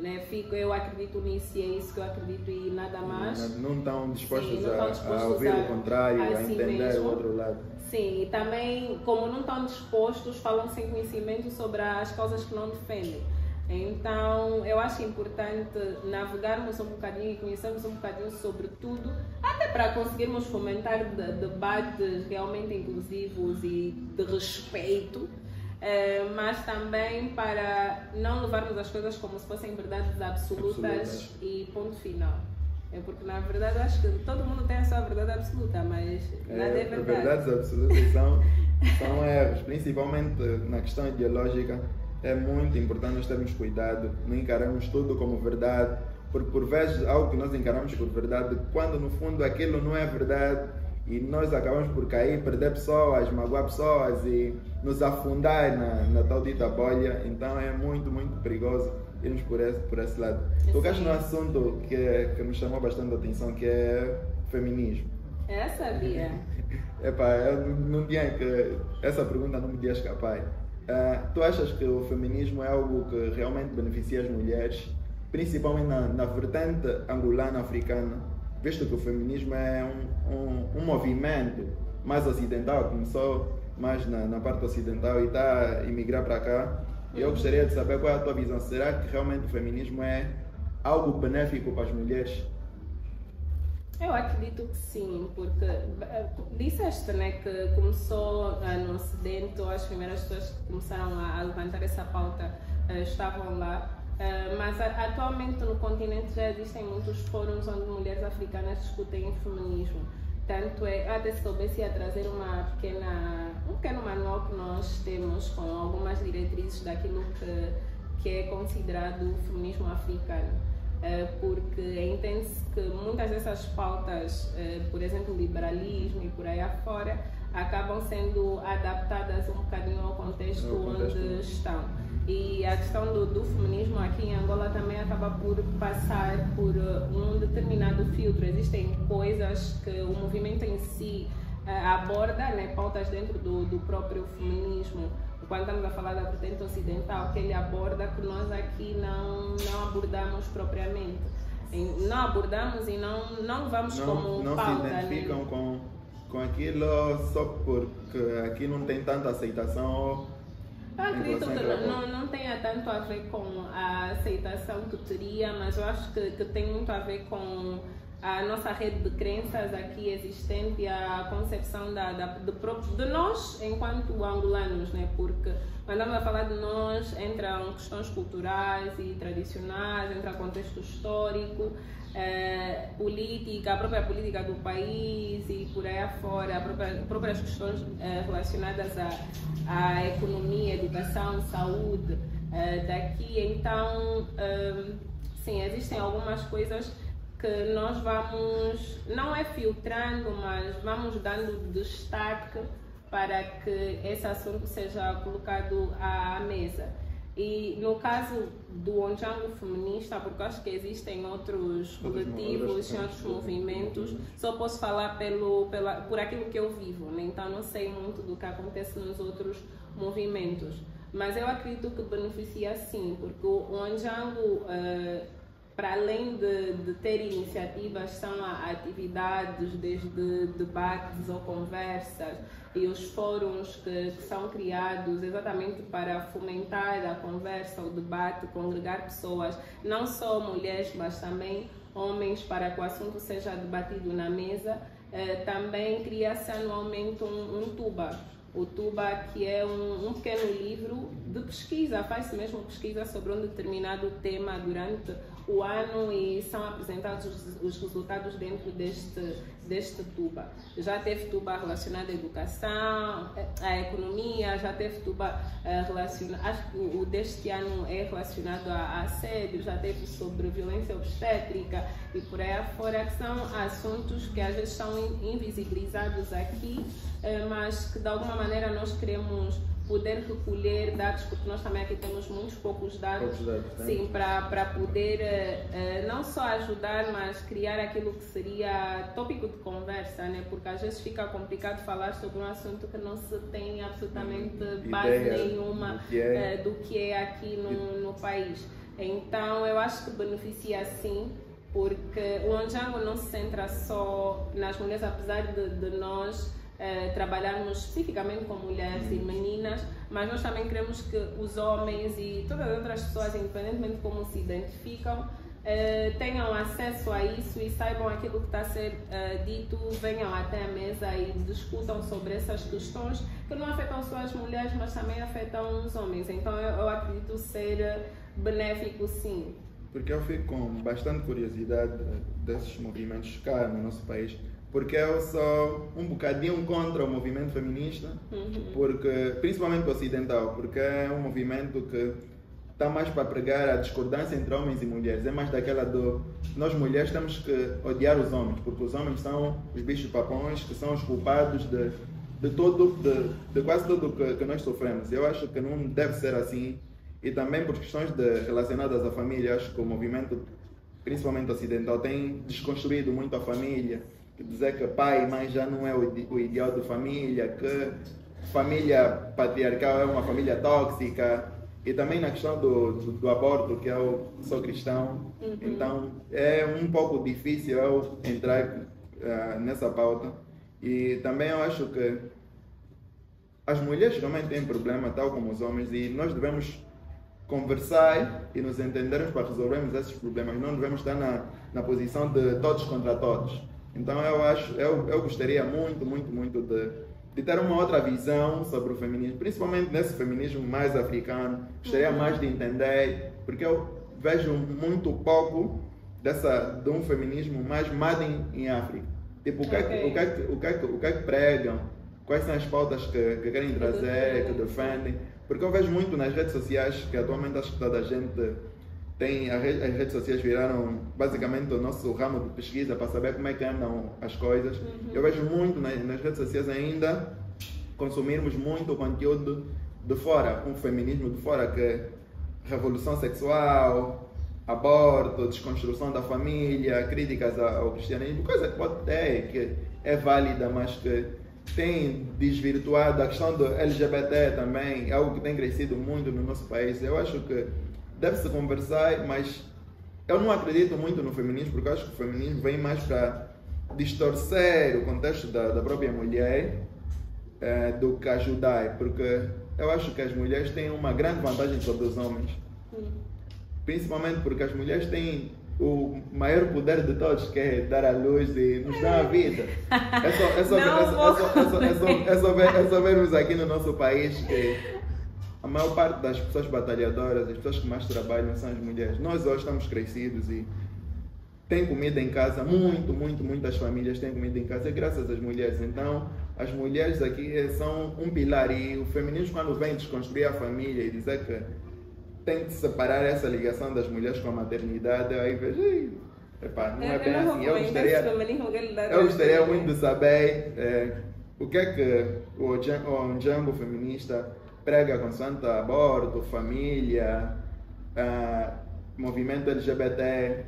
né? Fico, eu acredito nisso e é isso que eu acredito e nada mais. Não, não estão dispostos, Sim, não a, dispostos a, ouvir a, o contrário, a, a entender mesmo. o outro lado. Sim, e também, como não estão dispostos, falam sem conhecimento sobre as causas que não defendem. Então, eu acho importante navegarmos um bocadinho e conhecermos um bocadinho sobre tudo, até para conseguirmos fomentar debates realmente inclusivos e de respeito, eh, mas também para não levarmos as coisas como se fossem verdades absolutas, absolutas. e ponto final. É porque, na verdade, acho que todo mundo tem a sua verdade absoluta, mas é, nada é verdade. Verdades absolutas são, são erros, principalmente na questão ideológica. É muito importante nós termos cuidado, não encararmos tudo como verdade, porque por vezes algo que nós encaramos por verdade, quando no fundo aquilo não é verdade e nós acabamos por cair, perder pessoas, magoar pessoas e nos afundar na, na tal dita bolha, então é muito, muito perigoso irmos por esse, por esse lado. Tocaste no assunto que, que me chamou bastante a atenção, que é feminismo. É, sabia. Epá, eu, num dia que essa pergunta não me podia escapar. Uh, tu achas que o feminismo é algo que realmente beneficia as mulheres, principalmente na, na vertente angolana africana, visto que o feminismo é um, um, um movimento mais ocidental, começou mais na, na parte ocidental e está a emigrar para cá. Eu gostaria de saber qual é a tua visão. Será que realmente o feminismo é algo benéfico para as mulheres? Eu acredito que sim, porque eh, disseste né, que começou uh, no Ocidente, as primeiras pessoas que começaram a, levantar essa pauta uh, estavam lá, uh, mas atualmente no continente já existem muitos fóruns onde mulheres africanas discutem feminismo. Tanto é, até se soubesse a trazer uma pequena, um pequeno manual que nós temos com algumas diretrizes daquilo que, que é considerado o feminismo africano. Eh, porque entende-se que muitas dessas pautas, eh, por exemplo, liberalismo e por aí afora, acabam sendo adaptadas um bocadinho ao contexto, contexto. onde estão. E a questão do, do, feminismo aqui em Angola também acaba por passar por eh, um determinado filtro. Existem coisas que o movimento em si aborda, né, pautas dentro do, do próprio feminismo quando estamos a falar da vertente ocidental, que ele aborda que nós aqui não, não abordamos propriamente. Não abordamos e não, não vamos não, como não pauta. Não se identificam né? com, com aquilo só porque aqui não tem tanta aceitação. Eu acredito que não, não, tenha tanto a ver com a aceitação que teria, mas eu acho que, que tem muito a ver com a nossa rede de crenças aqui existente e a concepção da, da, de, de nós enquanto angolanos, né? porque quando estamos a falar de nós, entram questões culturais e tradicionais, entra contexto histórico, eh, política, a própria política do país e por aí afora, própria, próprias questões eh, relacionadas à, à economia, educação, saúde eh, daqui. Então, eh, sim, existem algumas coisas que nós vamos, não é filtrando, mas vamos dando destaque para que esse assunto seja colocado à mesa. E no caso do Onjango feminista, porque acho que existem outros coletivos e outros movimentos, só posso falar pelo, pela, por aquilo que eu vivo, né? então não sei muito do que acontece nos outros movimentos. Mas eu acredito que beneficia sim, porque o Onjango uh, para além de, de, ter iniciativas, são atividades desde debates ou conversas e os fóruns que, que, são criados exatamente para fomentar a conversa, o debate, congregar pessoas, não só mulheres, mas também homens, para que o assunto seja debatido na mesa. Eh, também cria-se anualmente um, um tuba o Tuba, que é um, um pequeno livro de pesquisa, faz-se mesmo pesquisa sobre um determinado tema durante o ano e são apresentados os, os, resultados dentro deste, deste tuba. Já teve tuba relacionado à educação, à economia, já teve tuba uh, relacionado, acho que o, deste ano é relacionado a, assédio, já teve sobre violência obstétrica e por aí afora, que são assuntos que às vezes são invisibilizados aqui, uh, mas que de alguma maneira nós queremos poder recolher dados, porque nós também aqui temos muitos poucos dados, poucos dados né? sim, para poder uh, não só ajudar, mas criar aquilo que seria tópico de conversa, né? porque às vezes fica complicado falar sobre um assunto que não se tem absolutamente hum, base Ideia nenhuma do que, é. uh, do que é aqui no, no país. Então eu acho que beneficia sim porque o Onjango não se centra só nas mulheres, apesar de, de nós eh, trabalharmos especificamente com mulheres e meninas, mas nós também queremos que os homens e todas as outras pessoas, independentemente de como se identificam, eh, tenham acesso a isso e saibam aquilo que está a ser eh, dito, venham até a mesa e discutam sobre essas questões que não afetam só as mulheres, mas também afetam os homens. Então eu, eu acredito ser benéfico, sim. Porque eu fico com bastante curiosidade desses movimentos cá no nosso país porque eu sou um bocadinho contra o movimento feminista, uhum. porque, principalmente o ocidental, porque é um movimento que está mais para pregar a discordância entre homens e mulheres. É mais daquela do. Nós mulheres temos que odiar os homens, porque os homens são os bichos papões, que são os culpados de, de, todo, de, de quase tudo que, que nós sofremos. Eu acho que não deve ser assim. E também por questões de, relacionadas à família, acho que o movimento, principalmente ocidental, tem desconstruído muito a família dizer que pai e mãe já não é o ideal de família, que família patriarcal é uma família tóxica. E também na questão do, do, do aborto, que eu sou cristão, uhum. então é um pouco difícil eu entrar uh, nessa pauta. E também eu acho que as mulheres realmente têm problema, tal como os homens, e nós devemos conversar e nos entendermos para resolvermos esses problemas. Não devemos estar na, na posição de todos contra todos. Então eu acho, eu, eu gostaria muito, muito, muito de, de ter uma outra visão sobre o feminismo, principalmente nesse feminismo mais africano. Gostaria mais de entender, porque eu vejo muito pouco dessa, de um feminismo mais made in, em África. Tipo, o que, é que, o, que é o, que é o que é que pregam, quais são as pautas que, que querem trazer, que defendem. Porque eu vejo muito nas redes sociais que atualmente acho que toda a gente tem, as redes sociais viraram basicamente o nosso ramo de pesquisa para saber como é que andam as coisas. Uhum. Eu vejo muito nas, nas redes sociais ainda consumirmos muito conteúdo de fora, um feminismo de fora que é revolução sexual, aborto, desconstrução da família, críticas ao cristianismo, coisa que pode ter, que é válida, mas que tem desvirtuado a questão do LGBT também, é algo que tem crescido muito no nosso país. Eu acho que deve-se conversar, mas eu não acredito muito no feminismo, porque acho que o feminismo vem mais para distorcer o contexto da, da própria mulher é, do que ajudar, porque eu acho que as mulheres têm uma grande vantagem sobre os homens. Principalmente porque as mulheres têm o maior poder de todos, que é dar a luz e nos dar a vida. É só, é só, é só, é só, é só, é só, ver, é só vermos aqui no nosso país que a maior parte das pessoas batalhadoras, as pessoas que mais trabalham são as mulheres. Nós hoje estamos crescidos e tem comida em casa, muito, muito, muitas famílias têm comida em casa, graças às mulheres. Então, as mulheres aqui são um pilar e o feminismo, quando vem desconstruir a família e dizer que tem que separar essa ligação das mulheres com a maternidade, aí vejo, epá, não é, é bem assim. Eu gostaria, eu gostaria muito de saber é, o que é que o, o Django feminista prega com santa aborto, família, uh, movimento LGBT.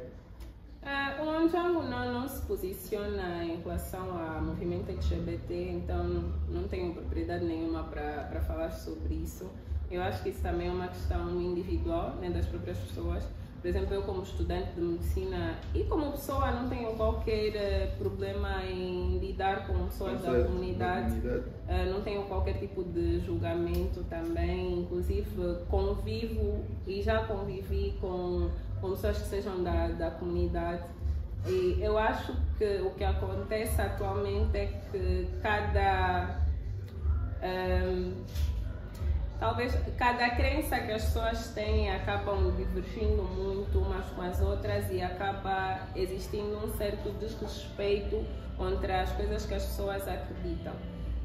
Uh, o Django não, não se posiciona em relação ao movimento LGBT, então não tenho propriedade nenhuma para falar sobre isso. Eu acho que isso também é uma questão individual né, das próprias pessoas. Por exemplo, eu como estudante de medicina e como pessoa não tenho qualquer uh, problema em lidar com pessoas da comunidade. Uh, não tenho qualquer tipo de julgamento também. Inclusive convivo e já convivi com, com pessoas que sejam da, da comunidade. E eu acho que o que acontece atualmente é que cada um, ehm, talvez cada crença que as pessoas têm acabam divergindo muito umas com as outras e acaba existindo um certo desrespeito contra as coisas que as pessoas acreditam.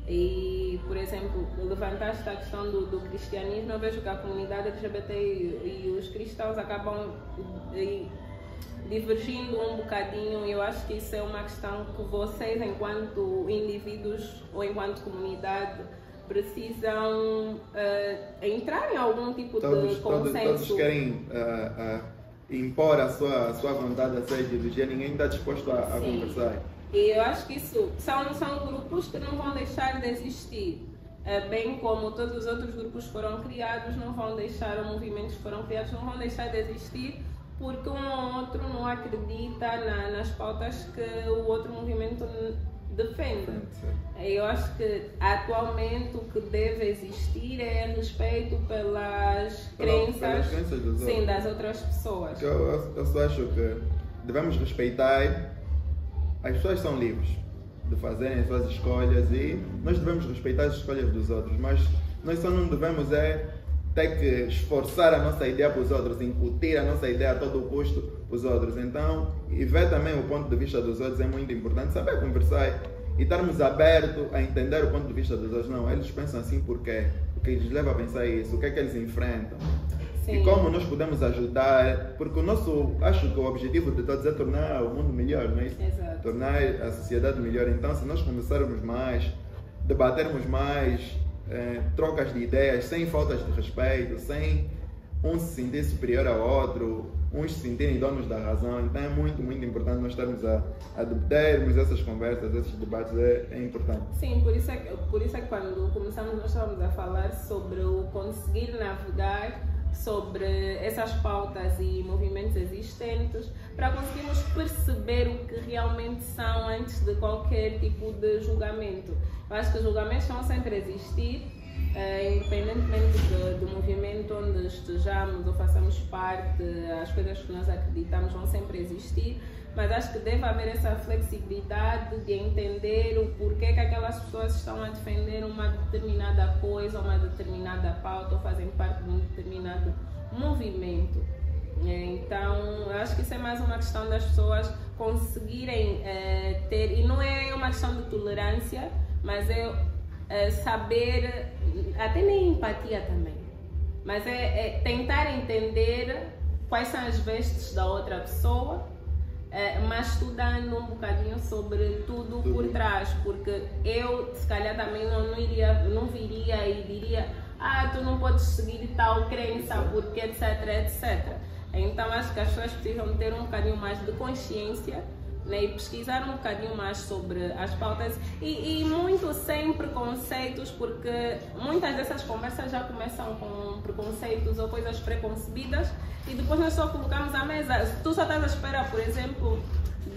E, por exemplo, levantaste a questão do, do cristianismo, eu vejo que a comunidade LGBT e, e os cristãos acabam e, divergindo um bocadinho. Eu acho que isso é uma questão que vocês, enquanto indivíduos ou enquanto comunidade, precisam uh, entrar em algum tipo todos, de consenso. Todos, todos querem uh, uh, impor a sua, a sua vontade a ser ideologia, ninguém está disposto a, a conversar. E eu acho que isso são, são grupos que não vão deixar de existir. Bem como todos os outros grupos foram criados, não vão deixar, ou movimentos foram criados, não vão deixar de existir porque um ou outro não acredita na, nas pautas que o outro movimento defende. Eu acho que atualmente o que deve existir é respeito pelas crenças, pelas crenças sim, das outras pessoas. Eu, eu só acho que devemos respeitar, as pessoas são livres de fazerem as suas escolhas e nós devemos respeitar as escolhas dos outros, mas nós só não devemos é ter que esforçar a nossa ideia para os outros, incutir a nossa ideia a todo custo os outros. Então, e ver também o ponto de vista dos outros é muito importante, saber conversar e estarmos abertos a entender o ponto de vista dos outros. Não, eles pensam assim porque o que lhes leva a pensar isso, o que é que eles enfrentam. Sim. E como nós podemos ajudar, porque o nosso, acho que o objetivo de todos é tornar o mundo melhor, não é isso? Exato. Tornar a sociedade melhor. Então, se nós começarmos mais, debatermos mais, é, trocas de ideias, sem faltas de respeito, sem um se sentir superior ao outro, uns se sentirem donos da razão. Então é muito, muito importante nós estarmos a, a termos essas conversas, esses debates, é, é, importante. Sim, por isso é, que, por isso é que quando começamos nós estávamos a falar sobre o conseguir navegar sobre essas pautas e movimentos existentes para conseguirmos perceber o que realmente são antes de qualquer tipo de julgamento. Eu acho que os julgamentos vão sempre existir, Uh, independentemente do, do, movimento onde estejamos ou façamos parte, as coisas que nós acreditamos vão sempre existir, mas acho que deve haver essa flexibilidade de entender o porquê que aquelas pessoas estão a defender uma determinada coisa, uma determinada pauta ou fazem parte de um determinado movimento. Então, acho que isso é mais uma questão das pessoas conseguirem uh, ter, e não é uma questão de tolerância, mas é uh, saber, até nem empatia também, mas é, é, tentar entender quais são as vestes da outra pessoa, uh, mas estudando um bocadinho sobre tudo por trás, porque eu, se calhar, também não, não, iria, não viria e diria ah, tu não podes seguir tal crença, porque etc, etc. Então acho que as pessoas precisam ter um bocadinho mais de consciência né, e pesquisar um bocadinho mais sobre as pautas e, e muito sem preconceitos, porque muitas dessas conversas já começam com preconceitos ou coisas preconcebidas e depois nós só colocamos à mesa. Tu só estás à espera, por exemplo,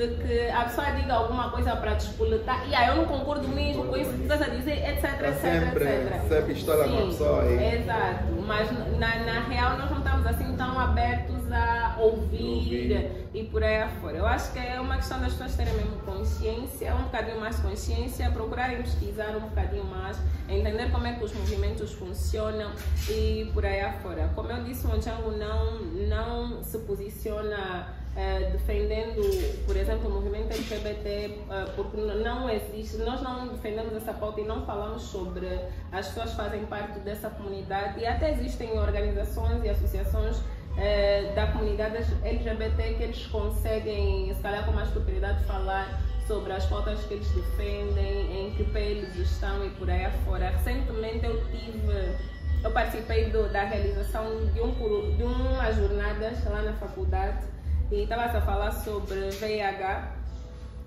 de que a pessoa diga alguma coisa para despoletar, e aí eu não concordo mesmo com isso que estás a dizer, etc, etc, sempre, etc. Sempre pistola com a pessoa. E... Exato, mas na, na real nós não estamos assim tão abertos a ouvir, ouvir, e por aí afora. Eu acho que é uma questão das pessoas terem mesmo consciência, um bocadinho mais consciência, procurarem pesquisar um bocadinho mais, entender como é que os movimentos funcionam e por aí afora. Como eu disse, o Django não, não se posiciona Uh, defendendo, por exemplo, o movimento LGBT, eh, porque não existe, nós não defendemos essa pauta e não falamos sobre as pessoas que fazem parte dessa comunidade e até existem organizações e associações uh, da comunidade LGBT que eles conseguem, se calhar com mais propriedade, falar sobre as pautas que eles defendem, em que pé eles estão e por aí afora. Recentemente eu tive eu participei do, da realização de, um, de uma jornada lá na faculdade e estava a falar sobre VIH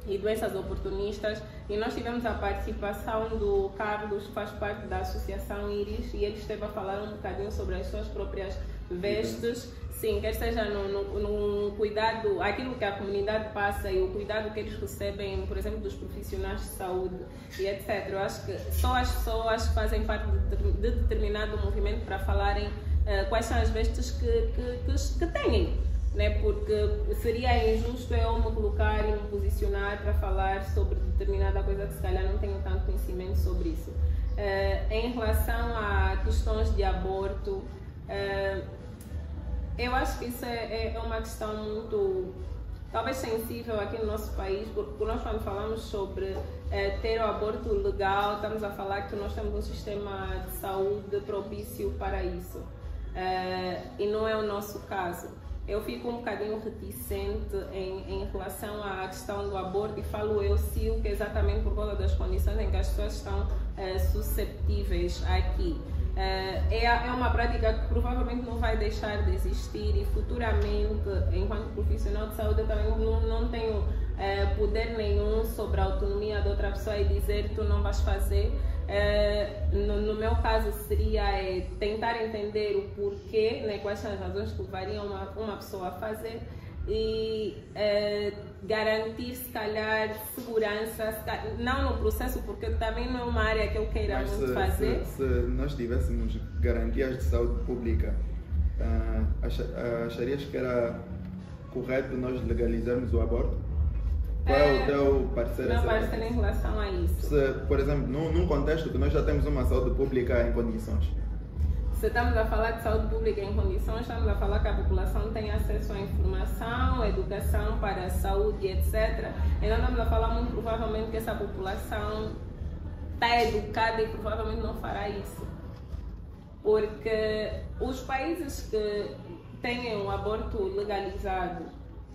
e doenças oportunistas. E nós tivemos a participação do Carlos, que faz parte da Associação Iris e ele esteve a falar um bocadinho sobre as suas próprias vestes, sim, quer seja no, no, no, cuidado, aquilo que a comunidade passa e o cuidado que eles recebem, por exemplo, dos profissionais de saúde e etc. Eu acho que só as pessoas fazem parte de, de determinado movimento para falarem uh, quais são as vestes que, que, que, que têm né? porque seria injusto eu me colocar e me posicionar para falar sobre determinada coisa que se calhar não tenho tanto conhecimento sobre isso. Uh, em relação a questões de aborto, uh, eu acho que isso é, é, uma questão muito, talvez sensível aqui no nosso país, porque nós quando falamos sobre uh, ter o aborto legal, estamos a falar que nós temos um sistema de saúde propício para isso. e não é o nosso caso eu fico um bocadinho reticente em, em relação à questão do aborto e falo eu sim que exatamente por causa das condições em que as pessoas estão uh, susceptíveis aqui. Uh, é, é uma prática que provavelmente não vai deixar de existir e futuramente, enquanto profissional de saúde, eu também não, não tenho uh, poder nenhum sobre a autonomia de outra pessoa e dizer tu não vais fazer. Uh, no, no, meu caso seria é, tentar entender o porquê, né, quais são as razões que levariam uma, uma pessoa a fazer e uh, garantir se calhar segurança, se calhar, não no processo, porque também não é uma área que eu queira Mas muito se, fazer. Se, se, nós tivéssemos garantias de saúde pública, uh, acharias que era correto nós legalizarmos o aborto? Qual é, o teu parecer? Meu parecer em relação a isso. Se, por exemplo, num, num contexto que nós já temos uma saúde pública em condições. Se estamos a falar de saúde pública em condições, estamos a falar que a população tem acesso à informação, educação para a saúde, etc. Então estamos a falar muito provavelmente que essa população está educada e provavelmente não fará isso. Porque os países que têm o aborto legalizado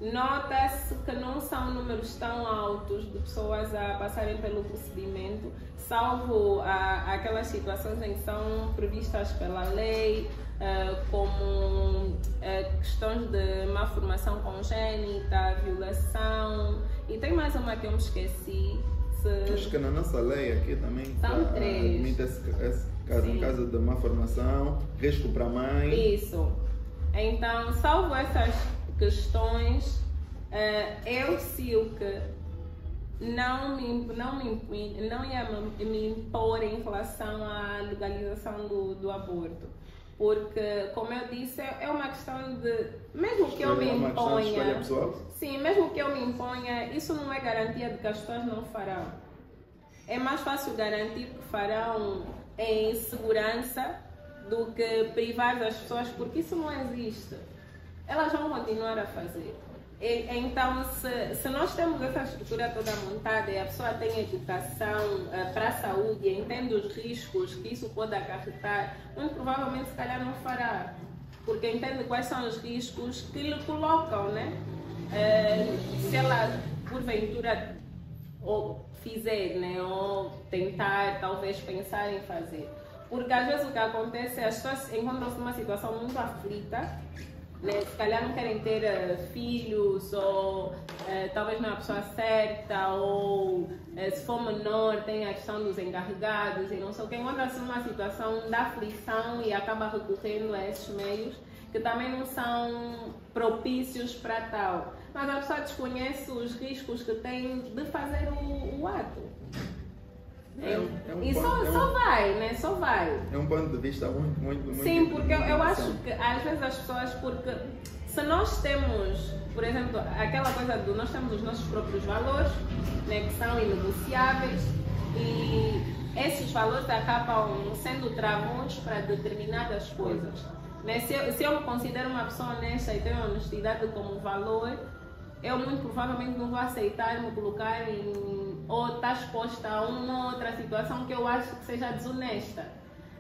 Nota-se que não são números tão altos de pessoas a passarem pelo procedimento, salvo a, aquelas situações em que são previstas pela lei, uh, como uh, questões de má formação congênita, violação, e tem mais uma que eu me esqueci. Se... Acho que na nossa lei aqui também são tá, três. admite esse, esse caso, Sim. em caso de má formação, risco para a mãe. Isso. Então, salvo essas questões, uh, eu, Silke, não me, não me, não ia me impor em relação à legalização do, do aborto. Porque, como eu disse, é uma questão de. Mesmo que eu me imponha. Sim, mesmo que eu me imponha, isso não é garantia de que as pessoas não farão. É mais fácil garantir que farão em segurança do que privar as pessoas, porque isso não existe. Elas vão continuar a fazer. Então, se, se nós temos essa estrutura toda montada e a pessoa tem educação uh, para a saúde e entende os riscos que isso pode acarretar, muito provavelmente se calhar não fará, porque entende quais são os riscos que lhe colocam, né? Uh, se ela, porventura, ou fizer, né? ou tentar, talvez, pensar em fazer. Porque às vezes o que acontece é as pessoas encontram-se numa situação muito aflita né? se calhar não querem ter uh, filhos ou uh, talvez não é a pessoa certa ou uh, se for menor tem a questão dos encarregados e não sei o que, encontra-se numa situação da aflição e acaba recorrendo a esses meios que também não são propícios para tal. Mas a pessoa desconhece os riscos que tem de fazer o, o ato. É, é um e só, é um, só vai, né? Só vai. É um ponto de vista muito, muito, muito. Sim, porque eu, eu acho que às vezes as pessoas, porque se nós temos, por exemplo, aquela coisa do nós temos os nossos próprios valores, né, que são inegociáveis, e esses valores acabam sendo travões para determinadas coisas. Né? Se, eu, se eu me considero uma pessoa honesta e tenho honestidade como valor, eu muito provavelmente não vou aceitar me colocar em ou está exposta a uma outra situação que eu acho que seja desonesta.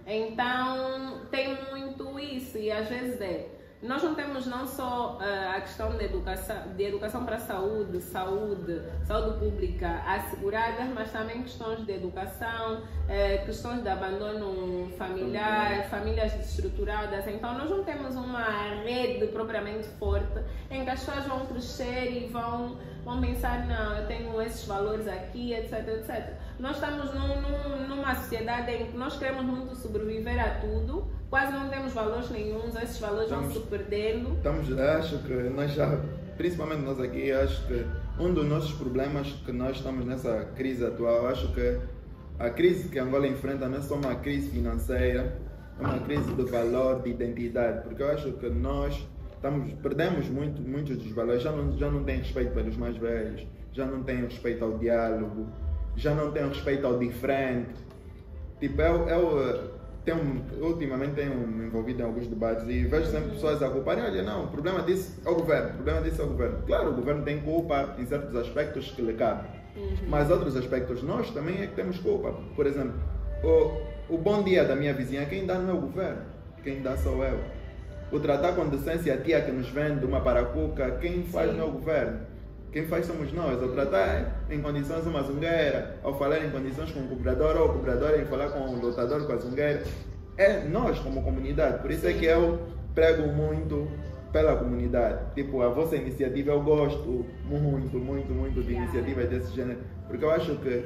Então tem muito isso e às vezes é nós não temos não só uh, a questão de educação, de educação para a saúde, saúde, saúde pública asseguradas, mas também questões de educação, uh, questões de abandono familiar, famílias desestruturadas. Então nós não temos uma rede propriamente forte em que as pessoas vão crescer e vão, vão pensar, não, eu tenho esses valores aqui, etc, etc. Nós estamos num, num, numa sociedade em que nós queremos muito sobreviver a tudo, quase não temos valores nenhums, esses valores estamos, vão se perdendo. Estamos, acho que nós já, principalmente nós aqui, acho que um dos nossos problemas que nós estamos nessa crise atual, acho que a crise que Angola enfrenta não é só uma crise financeira, é uma crise de valor, de identidade, porque eu acho que nós estamos, perdemos muito, muitos dos valores, já não, já não tem respeito pelos mais velhos, já não tem respeito ao diálogo, já não tem respeito ao diferente. Tipo, eu, eu tenho, ultimamente tenho me envolvido em alguns debates e vejo sempre pessoas a culparem, olha, não, o problema disso é o governo, o problema disso é o governo. Claro, o governo tem culpa em certos aspectos que lhe cabem, uhum. mas outros aspectos nós também é que temos culpa. Por exemplo, o, o bom dia da minha vizinha, quem dá não é o governo, quem dá sou eu. O tratar com decência a tia que nos vende uma paracuca, quem faz Sim. não é o governo. Quem faz somos nós. Ao tratar em condições uma zungueira, ao falar em condições com o cobrador, ou o cobrador em falar com o lotador, com a zungueira, é nós como comunidade. Por isso é que eu prego muito pela comunidade. Tipo, a vossa iniciativa eu gosto muito, muito, muito de iniciativas desse gênero. Porque eu acho que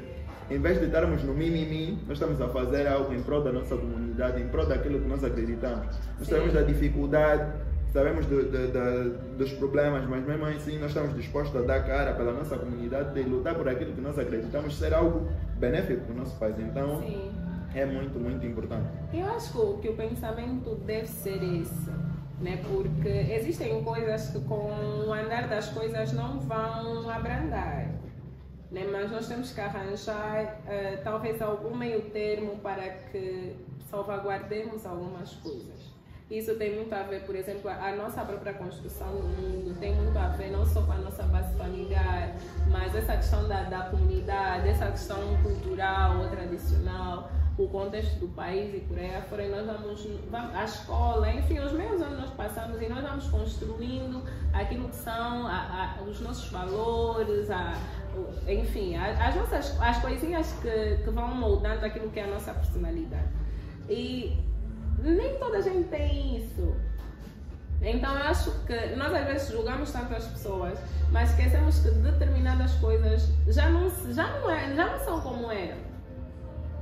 em vez de estarmos no mimimi, nós estamos a fazer algo em prol da nossa comunidade, em prol daquilo que nós acreditamos. Nós sabemos da dificuldade sabemos do, do, do, dos problemas, mas mesmo assim nós estamos dispostos a dar cara pela nossa comunidade e lutar por aquilo que nós acreditamos ser algo benéfico para o nosso país. Então Sim. é muito, muito importante. Eu acho que o pensamento deve ser esse. Né? Porque existem coisas que com o andar das coisas não vão abrandar. Né? Mas nós temos que arranjar uh, talvez algum meio termo para que salvaguardemos algumas coisas. Isso tem muito a ver, por exemplo, a nossa própria construção do mundo tem muito a ver não só com a nossa base familiar, mas essa questão da, da comunidade, essa questão cultural ou tradicional, o contexto do país e por aí afora. Nós vamos, vamos escola, enfim, os meios onde nós passamos e nós vamos construindo aquilo que são a, a, os nossos valores, a, enfim, as nossas as coisinhas que, que vão moldando aquilo que é a nossa personalidade. E nem toda a gente tem isso. Então eu acho que nós às vezes julgamos tanto as pessoas, mas esquecemos que determinadas coisas já não, já não, é, já não são como eram.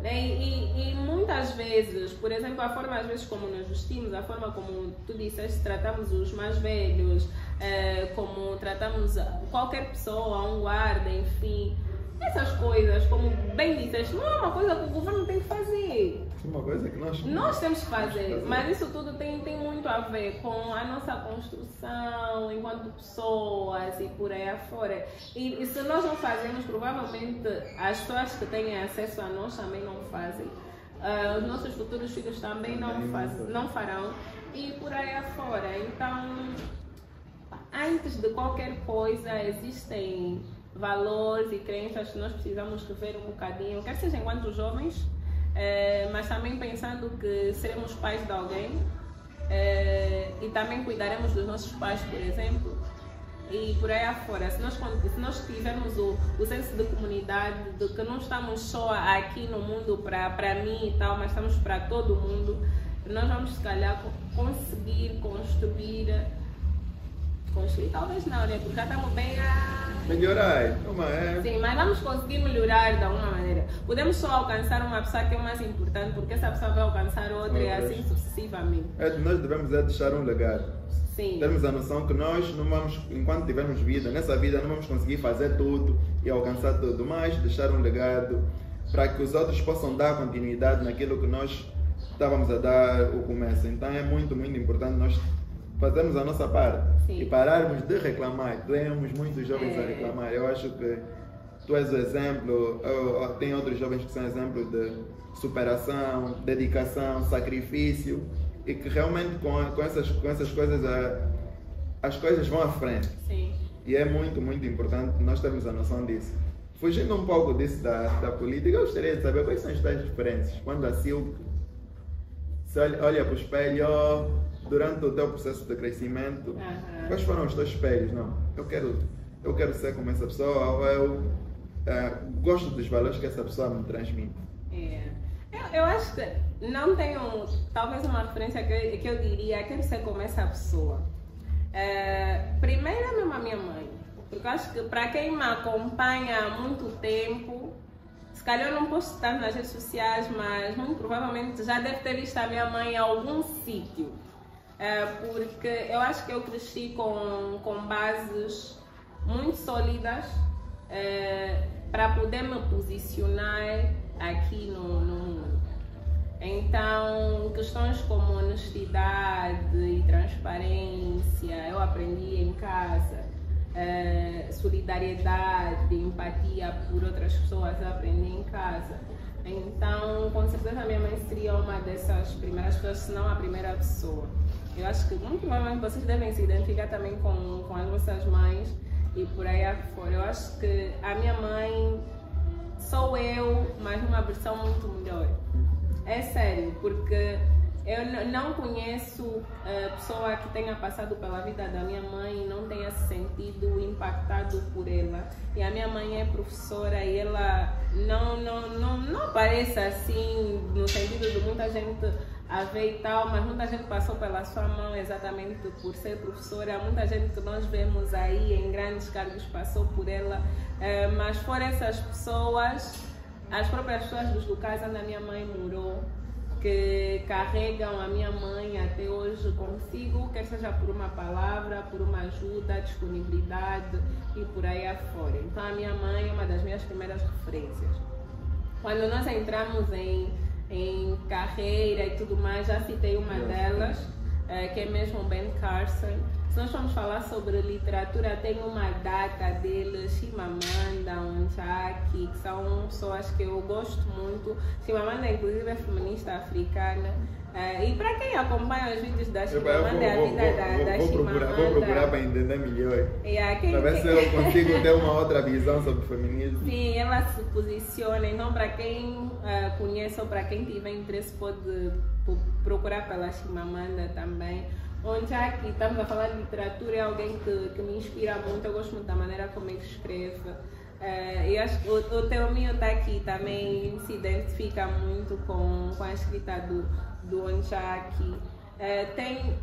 Né? E, e, muitas vezes, por exemplo, a forma às vezes como nos vestimos, a forma como tu disseste, tratamos os mais velhos, eh, como tratamos qualquer pessoa, um guarda, enfim, essas coisas, como bem disseste, não é uma coisa que o governo tem que fazer. É uma coisa que nós, nós temos que fazer, fazer. mas isso tudo tem, tem muito a ver com a nossa construção enquanto pessoas e por aí afora. E, e se nós não fazemos, provavelmente as pessoas que têm acesso a nós também não fazem. Uh, os nossos futuros filhos também não, faz, não farão e por aí afora. Então, antes de qualquer coisa, existem valores e crenças que nós precisamos rever um bocadinho, quer seja enquanto jovens, eh, mas também pensando que seremos pais de alguém eh, e também cuidaremos dos nossos pais, por exemplo, e por aí afora. Se nós, se nós tivermos o, o senso de comunidade, de que não estamos só aqui no mundo para mim e tal, mas estamos para todo mundo, nós vamos se calhar conseguir construir construir talvez não, né? Porque já estamos bem a. Melhorar, não é? Sim, mas vamos conseguir melhorar de alguma maneira. Podemos só alcançar uma pessoa que é mais importante, porque essa pessoa vai alcançar outra e assim sucessivamente. É, nós devemos é deixar um legado. Sim. Termos a noção que nós não vamos, enquanto tivermos vida, nessa vida não vamos conseguir fazer tudo e alcançar tudo, mas deixar um legado para que os outros possam dar continuidade naquilo que nós estávamos a dar o começo. Então é muito, muito importante nós fazermos a nossa parte Sim. e pararmos de reclamar. Temos muitos jovens é. a reclamar. Eu acho que tu és o exemplo, eu, tem outros jovens que são exemplo de superação, dedicação, sacrifício e que realmente com, com, essas, com essas coisas a, as coisas vão à frente. Sim. E é muito, muito importante nós termos a noção disso. Fugindo um pouco disso da, da política, eu gostaria de saber quais são as tais diferenças. Quando a Silvia olha, olha para o espelho, durante o teu processo de crescimento, uhum. quais foram os teus espelhos? Não, eu quero, eu quero ser como essa pessoa, ou eu uh, gosto dos valores que essa pessoa me transmite. É. Eu, eu acho que não tenho, talvez uma referência que, que eu diria, quero ser como essa pessoa. É, primeiro é mesmo a minha mãe, porque eu acho que para quem me acompanha há muito tempo, se calhar eu não posso estar nas redes sociais, mas muito provavelmente já deve ter visto a minha mãe em algum sítio. É, porque eu acho que eu cresci com, com bases muito sólidas é, para poder me posicionar aqui no, no mundo. Então, questões como honestidade e transparência eu aprendi em casa. É, solidariedade, empatia por outras pessoas eu aprendi em casa. Então, com certeza, minha mãe seria uma dessas primeiras pessoas, se não a primeira pessoa. Eu acho que muito provavelmente vocês devem se identificar também com, com as vossas mães e por aí afora. Eu acho que a minha mãe sou eu, mas numa versão muito melhor. É sério, porque eu não conheço uh, pessoa que tenha passado pela vida da minha mãe e não tenha se sentido impactado por ela. E a minha mãe é professora e ela não, não, não, não assim, no sentido de muita gente a ver e tal, mas muita gente passou pela sua mão exatamente por ser professora, muita gente que nós vemos aí em grandes cargos passou por ela, é, mas foram essas pessoas, as próprias pessoas dos locais onde a minha mãe morou, que carregam a minha mãe até hoje consigo, quer seja por uma palavra, por uma ajuda, disponibilidade e por aí afora. Então a minha mãe é uma das minhas primeiras referências. Quando nós entramos em em carreira e tudo mais, já citei uma delas, é, que é mesmo Ben Carson. Se nós vamos falar sobre literatura, tem uma data deles, Chimamanda, Onchaki, que são pessoas que eu gosto muito. Chimamanda, inclusive, é feminista africana. É, e para quem acompanha os vídeos da Chimamanda, é a vida vou, da, vou, da vou. Procurar, vou procurar para entender melhor. Yeah, quem, para ver se eu consigo ter uma outra visão sobre o feminismo. Sim, ela se posiciona. Então, para quem uh, conhece ou para quem tiver interesse, pode procurar pela Chimamanda também. Onde aqui estamos a falar de literatura, é alguém que, que me inspira muito. Eu gosto muito da maneira como ele escreve. Uh, e acho que o, o Teomio está aqui também se identifica muito com, com a escrita do, do Onchaki. Uh, tem, uh,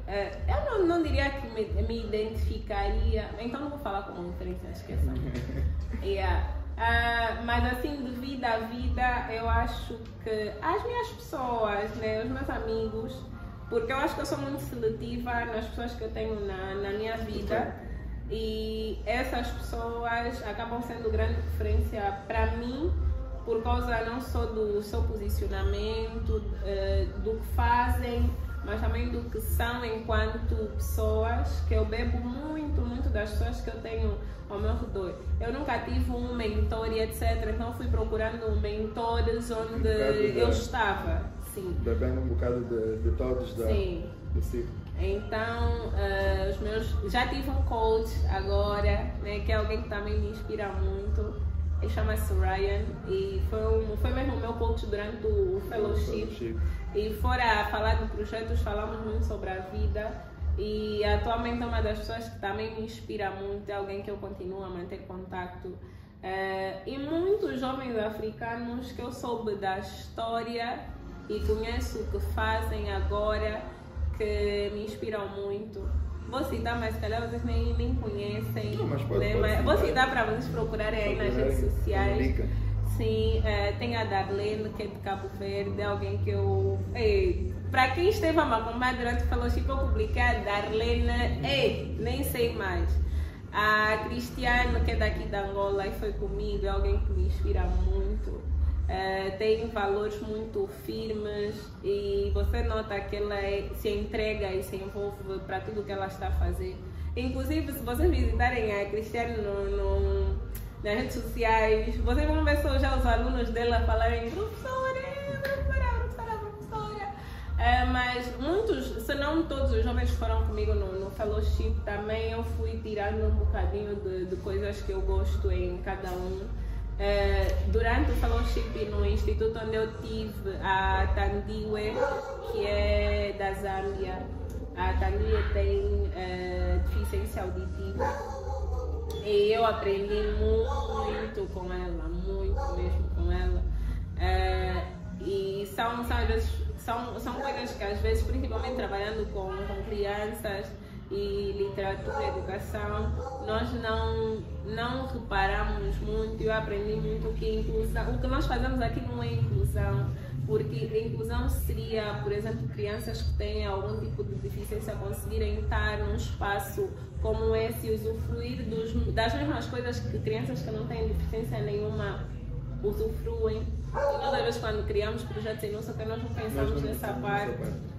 eu não, não diria que me, me, identificaria, então não vou falar como referência, esqueçam. yeah. Uh, mas assim, de vida a vida, eu acho que as minhas pessoas, né, os meus amigos, porque eu acho que eu sou muito seletiva nas pessoas que eu tenho na, na minha vida. e essas pessoas acabam sendo grande referência para mim por causa não só do seu posicionamento, eh, do que fazem, mas também do que são enquanto pessoas, que eu bebo muito, muito das pessoas que eu tenho ao meu redor. Eu nunca tive um mentor e etc, então fui procurando mentores onde eu estava. Sim. Bebendo um bocado de, de todos da, Sim. do ciclo. Então, uh, os meus, já tive um coach agora, né, que é alguém que também me inspira muito. Ele chama-se Ryan e foi, um, foi mesmo o meu coach durante o fellowship. fellowship. E fora falar de projetos, falamos muito sobre a vida. E atualmente é uma das pessoas que também me inspira muito, é alguém que eu continuo a manter contato. Uh, e muitos jovens africanos que eu soube da história e conheço o que fazem agora que me inspiram muito. Vou citar, mas se calhar vocês nem, nem conhecem. Não, mas pode, né? pode mas vou citar para vocês procurarem aí nas redes sociais. Sim, é, tem a Darlene, que é de Cabo Verde, alguém que eu. Ei, para quem esteve a me acompanhar durante o fellowship, eu publiquei a Darlene, ei, nem sei mais. A Cristiane, que é daqui da Angola e foi comigo, é alguém que me inspira muito. Uh, tem valores muito firmes e você nota que ela é, se entrega e se envolve para tudo que ela está a fazer. Inclusive, se vocês visitarem a Cristiane no, no, nas redes sociais, vocês vão ver só já os alunos dela falarem professora, professora, professora, professora. Uh, mas muitos, se não todos os jovens que foram comigo no, no fellowship, também eu fui tirando um bocadinho de, de coisas que eu gosto em cada um. Uh, durante o fellowship no instituto onde eu tive a Tandiwe, que é da Zâmbia, a Tandiwe tem uh, deficiência auditiva e eu aprendi muito com ela, muito mesmo com ela. Uh, e são, são, são, são coisas que às vezes, principalmente trabalhando com, com crianças, e literatura e educação, nós não, não reparamos muito. Eu aprendi muito que inclusão, o que nós fazemos aqui não é inclusão, porque inclusão seria, por exemplo, crianças que têm algum tipo de deficiência conseguirem estar num espaço como esse e usufruir dos, das mesmas coisas que crianças que não têm deficiência nenhuma usufruem. E às vezes, quando criamos projetos em nossa, nós não pensamos nessa parte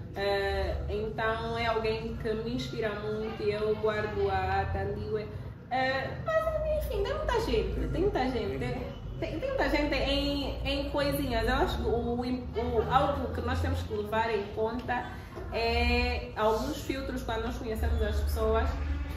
Uh, então é alguém que me inspira muito e eu guardo a Tandiwe. Uh, mas enfim, tem muita gente, tem muita gente. Tem, tem muita gente em, em coisinhas. Eu acho que o, o, algo que nós temos que levar em conta é alguns filtros quando nós conhecemos as pessoas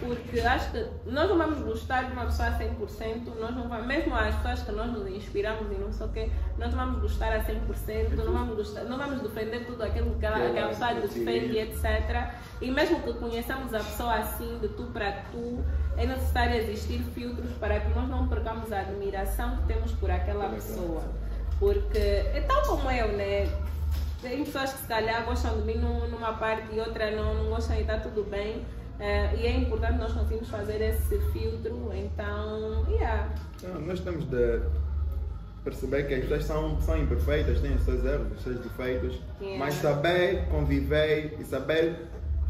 porque acho que nós não vamos gostar de uma pessoa a 100%, nós não vamos, mesmo as pessoas que nós nos inspiramos e não sei o quê, nós não vamos gostar a 100%, não vamos, gostar, não vamos defender tudo aquilo que aquela, aquela pessoa defende, etc. E mesmo que conheçamos a pessoa assim, de tu para tu, é necessário existir filtros para que nós não percamos a admiração que temos por aquela pessoa. Porque é tal como eu, né? Tem pessoas que se calhar gostam de mim numa parte e outra não, não gostam e está tudo bem Uh, e é importante nós conseguirmos fazer esse filtro, então, yeah. Não, nós temos de perceber que as pessoas são, são imperfeitas, têm os seus erros, os seus defeitos, yeah. mas saber conviver e saber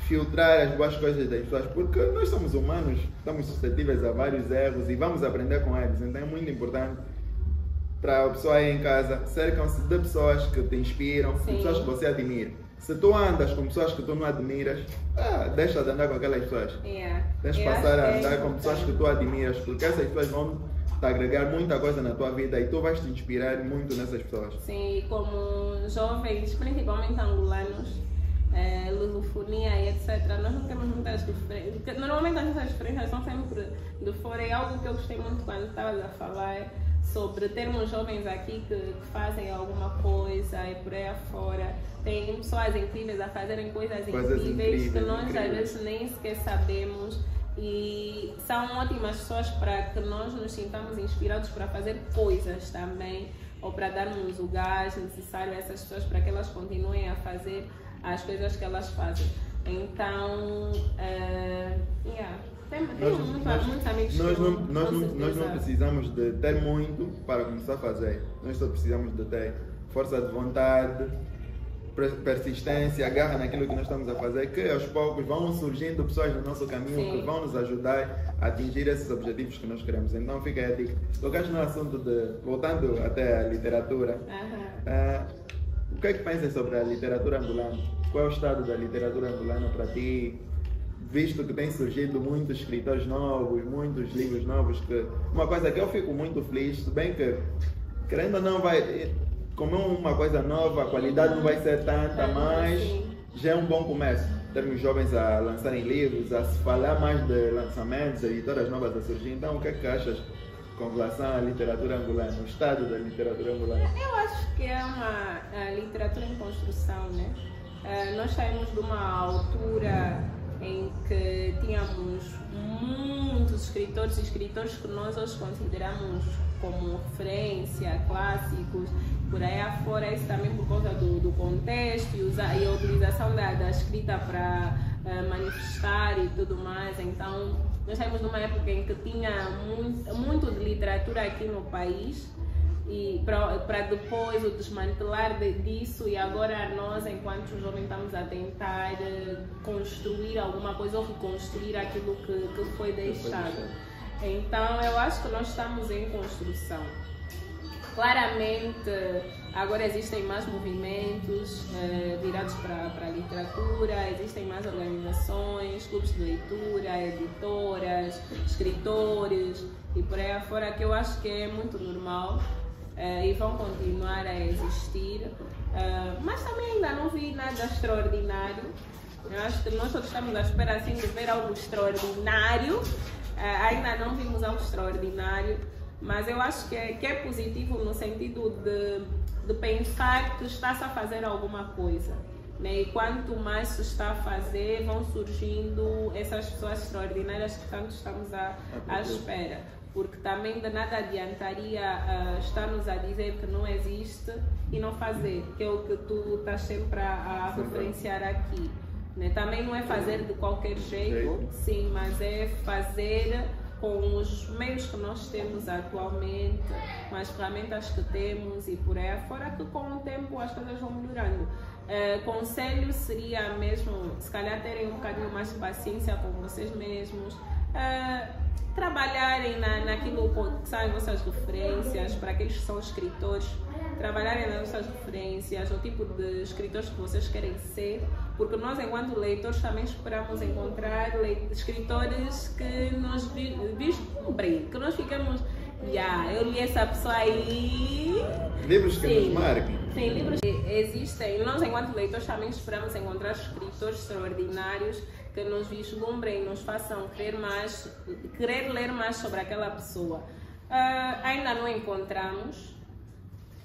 filtrar as boas coisas das pessoas, porque nós somos humanos, estamos suscetíveis a vários erros e vamos aprender com eles, então é muito importante para a pessoa aí em casa, cercam-se de pessoas que te inspiram, de pessoas que você admira. Se tu andas com pessoas que tu não admiras, ah, deixa de andar com aquelas pessoas. Yeah. Deixa passar a andar com pessoas que tu admiras, porque essas pessoas vão te agregar muita coisa na tua vida e tu vais te inspirar muito nessas pessoas. Sim, como jovens, principalmente angolanos, é, lusofonia e etc., nós não temos muitas diferenças. Normalmente as nossas diferenças são sempre de fora. É algo que eu gostei muito quando estavas a falar sobre termos jovens aqui que, que fazem alguma coisa e por aí afora tem pessoas incríveis a fazerem coisas, coisas incríveis, incríveis, que nós incríveis. às vezes nem sequer sabemos e são ótimas pessoas para que nós nos sintamos inspirados para fazer coisas também ou para darmos o gás necessário a essas pessoas para que elas continuem a fazer as coisas que elas fazem. Então, uh, yeah. Tem, tem nós, muito, nós, muitos amigos nós não, nós, não, nós não precisamos de ter muito para começar a fazer. Nós só precisamos de ter força de vontade, persistência, agarra naquilo que nós estamos a fazer, que aos poucos vão surgindo pessoas no nosso caminho Sim. que vão nos ajudar a atingir esses objetivos que nós queremos. Então fica aí a dica. Tocaste no assunto de, voltando até a literatura, uh, o que é que pensas sobre a literatura angolana? Qual é o estado da literatura angolana para ti? Visto que tem surgido muitos escritores novos, muitos livros novos, que uma coisa que eu fico muito feliz, se bem que querendo ou não vai como é uma coisa nova, a qualidade não vai ser tanta, mas já é um bom começo. Termos jovens a lançarem livros, a se falar mais de lançamentos, editoras novas a surgir. Então, o que é que achas com relação à literatura angolana, o estado da literatura angolana? Eu acho que é uma literatura em construção, né? Uh, nós saímos de uma altura em que tínhamos muitos escritores e escritores que nós hoje consideramos como referência, clássicos, por aí afora, isso também por conta do, do contexto e, usa, e a utilização da, da escrita para uh, manifestar e tudo mais. Então, nós estamos numa época em que tinha muito, muito de literatura aqui no país e para depois o desmantelar de, disso e agora nós enquanto jovens estamos a tentar eh, construir alguma coisa ou reconstruir aquilo que, que foi deixado. Então eu acho que nós estamos em construção. Claramente, agora existem mais movimentos eh, virados para a literatura, existem mais organizações, clubes de leitura, editoras, escritores e por aí afora, que eu acho que é muito normal eh, e vão continuar a existir. Eh, mas também ainda não vi nada extraordinário. Eu acho que nós todos estamos à espera assim, de ver algo extraordinário. ainda não vimos algo extraordinário mas eu acho que é, que é positivo no sentido de, de pensar que está-se a fazer alguma coisa. Né? E quanto mais se está a fazer, vão surgindo essas pessoas extraordinárias que tanto estamos à, à espera. Porque também de nada adiantaria uh, estar-nos a dizer que não existe e não fazer, que é o que tu estás sempre a, a referenciar aqui. Né? Também não é fazer de qualquer jeito, sim, mas é fazer com os meios que nós temos atualmente, com as ferramentas que temos e por aí fora, que com o tempo as coisas vão melhorando. Uh, conselho seria mesmo, se calhar, terem um bocadinho mais de paciência com vocês mesmos, uh, trabalharem na, naquilo que são as vossas referências, para aqueles que são escritores, trabalharem nas vossas referências, o tipo de escritores que vocês querem ser porque nós, enquanto leitores, também esperamos encontrar escritores que nos vislumbrem, que nós ficamos, yeah, eu li essa pessoa aí. Livros que sim, nos marquem. Sim, livros que existem. Nós, enquanto leitores, também esperamos encontrar escritores extraordinários que nos vislumbrem, nos façam querer mais, querer ler mais sobre aquela pessoa. Uh, ainda não encontramos.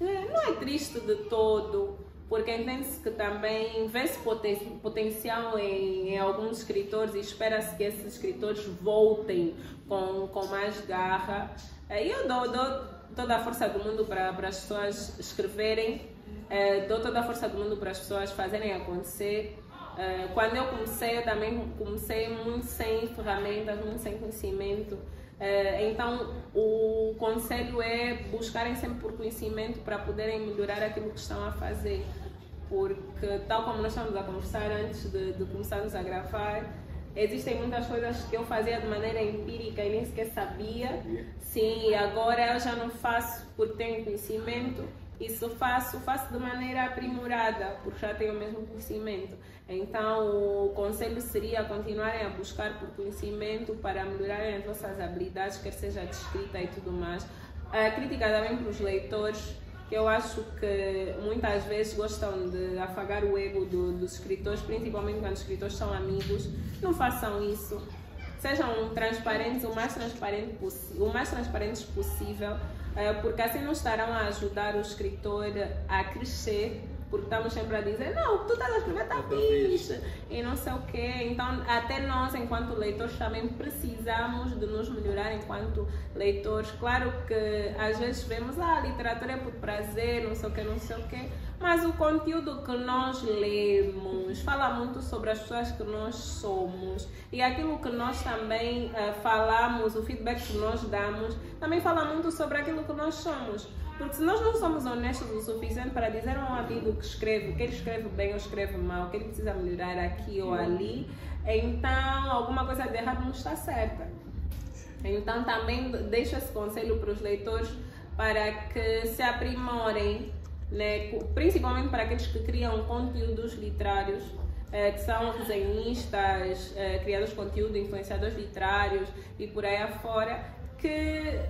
Não é triste de todo porque entende-se que também vê-se poten potencial em, em, alguns escritores e espera-se que esses escritores voltem com, com mais garra. E eu dou, dou toda a força do mundo para, as pessoas escreverem, eh, dou toda a força do mundo para as pessoas fazerem acontecer. Eh, quando eu comecei, eu também comecei muito sem ferramentas, muito sem conhecimento. Eh, então, o conselho é buscarem sempre por conhecimento para poderem melhorar aquilo que estão a fazer. Porque, tal como nós estamos a conversar antes de, de começarmos a gravar, existem muitas coisas que eu fazia de maneira empírica e nem sequer sabia. Sim, agora eu já não faço porque tenho conhecimento. E se faço, faço de maneira aprimorada, porque já tenho o mesmo conhecimento. Então, o conselho seria continuarem a buscar por conhecimento para melhorarem as vossas habilidades, quer seja de escrita e tudo mais. A crítica também para os leitores, que eu acho que muitas vezes gostam de afagar o ego do, dos escritores, principalmente quando os escritores são amigos. Não façam isso. Sejam transparentes, o mais, transparente o mais transparentes possível, eh, porque assim não estarão a ajudar o escritor a crescer porque estamos sempre a dizer, não, tu estás a escrever, está fixe, e não sei o quê. Então, até nós, enquanto leitores, também precisamos de nos melhorar enquanto leitores. Claro que às vezes vemos, ah, a literatura é por prazer, não sei o quê, não sei o quê, mas o conteúdo que nós lemos fala muito sobre as pessoas que nós somos e aquilo que nós também uh, falamos, o feedback que nós damos, também fala muito sobre aquilo que nós somos. Porque se nós não somos honestos o suficiente para dizer a um amigo que escreve, que ele escreve bem ou escreve mal, que ele precisa melhorar aqui ou ali, então alguma coisa de errado não está certa. Então também deixo esse conselho para os leitores para que se aprimorem, né? principalmente para aqueles que criam conteúdos literários, eh, que são resenhistas, eh, criadores de conteúdo, influenciadores literários e por aí afora, que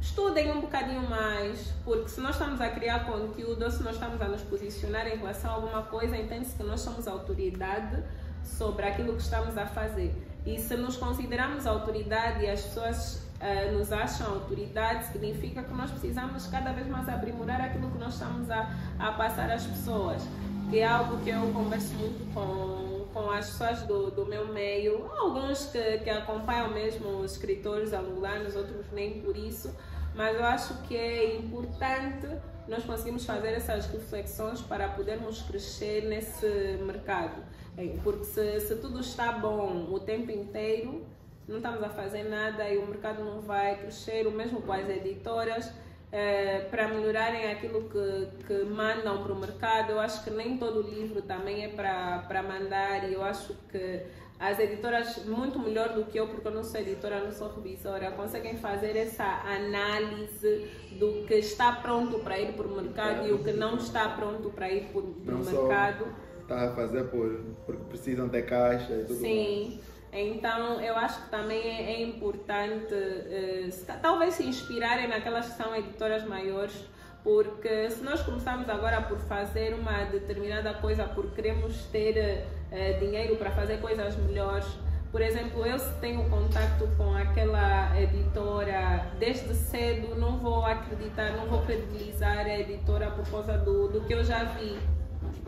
estudem um bocadinho mais, porque se nós estamos a criar conteúdo ou se nós estamos a nos posicionar em relação a alguma coisa, entende-se que nós somos autoridade sobre aquilo que estamos a fazer. E se nos consideramos autoridade e as pessoas uh, nos acham autoridade, significa que nós precisamos cada vez mais aprimorar aquilo que nós estamos a, a passar às pessoas. Que é algo que eu converso muito com, com as pessoas do, do meu meio, alguns que, que acompanham mesmo os escritores angolanos, outros nem por isso, mas eu acho que é importante nós conseguirmos fazer essas reflexões para podermos crescer nesse mercado. É, porque se, se tudo está bom o tempo inteiro, não estamos a fazer nada e o mercado não vai crescer, o mesmo com as editoras. É, para melhorarem aquilo que, que mandam para o mercado, eu acho que nem todo livro também é para, para mandar e eu acho que as editoras, muito melhor do que eu, porque eu não sou editora, não sou revisora, conseguem fazer essa análise do que está pronto para ir para o mercado e o que não está pronto para ir para o mercado está a fazer por, porque precisam ter caixa e tudo Sim. Mais. Então, eu acho que também é, é importante, uh, talvez se inspirarem naquelas que são editoras maiores, porque se nós começarmos agora por fazer uma determinada coisa, por queremos ter uh, dinheiro para fazer coisas melhores, por exemplo, eu se tenho contato com aquela editora desde cedo, não vou acreditar, não vou credibilizar a editora por causa do, do que eu já vi.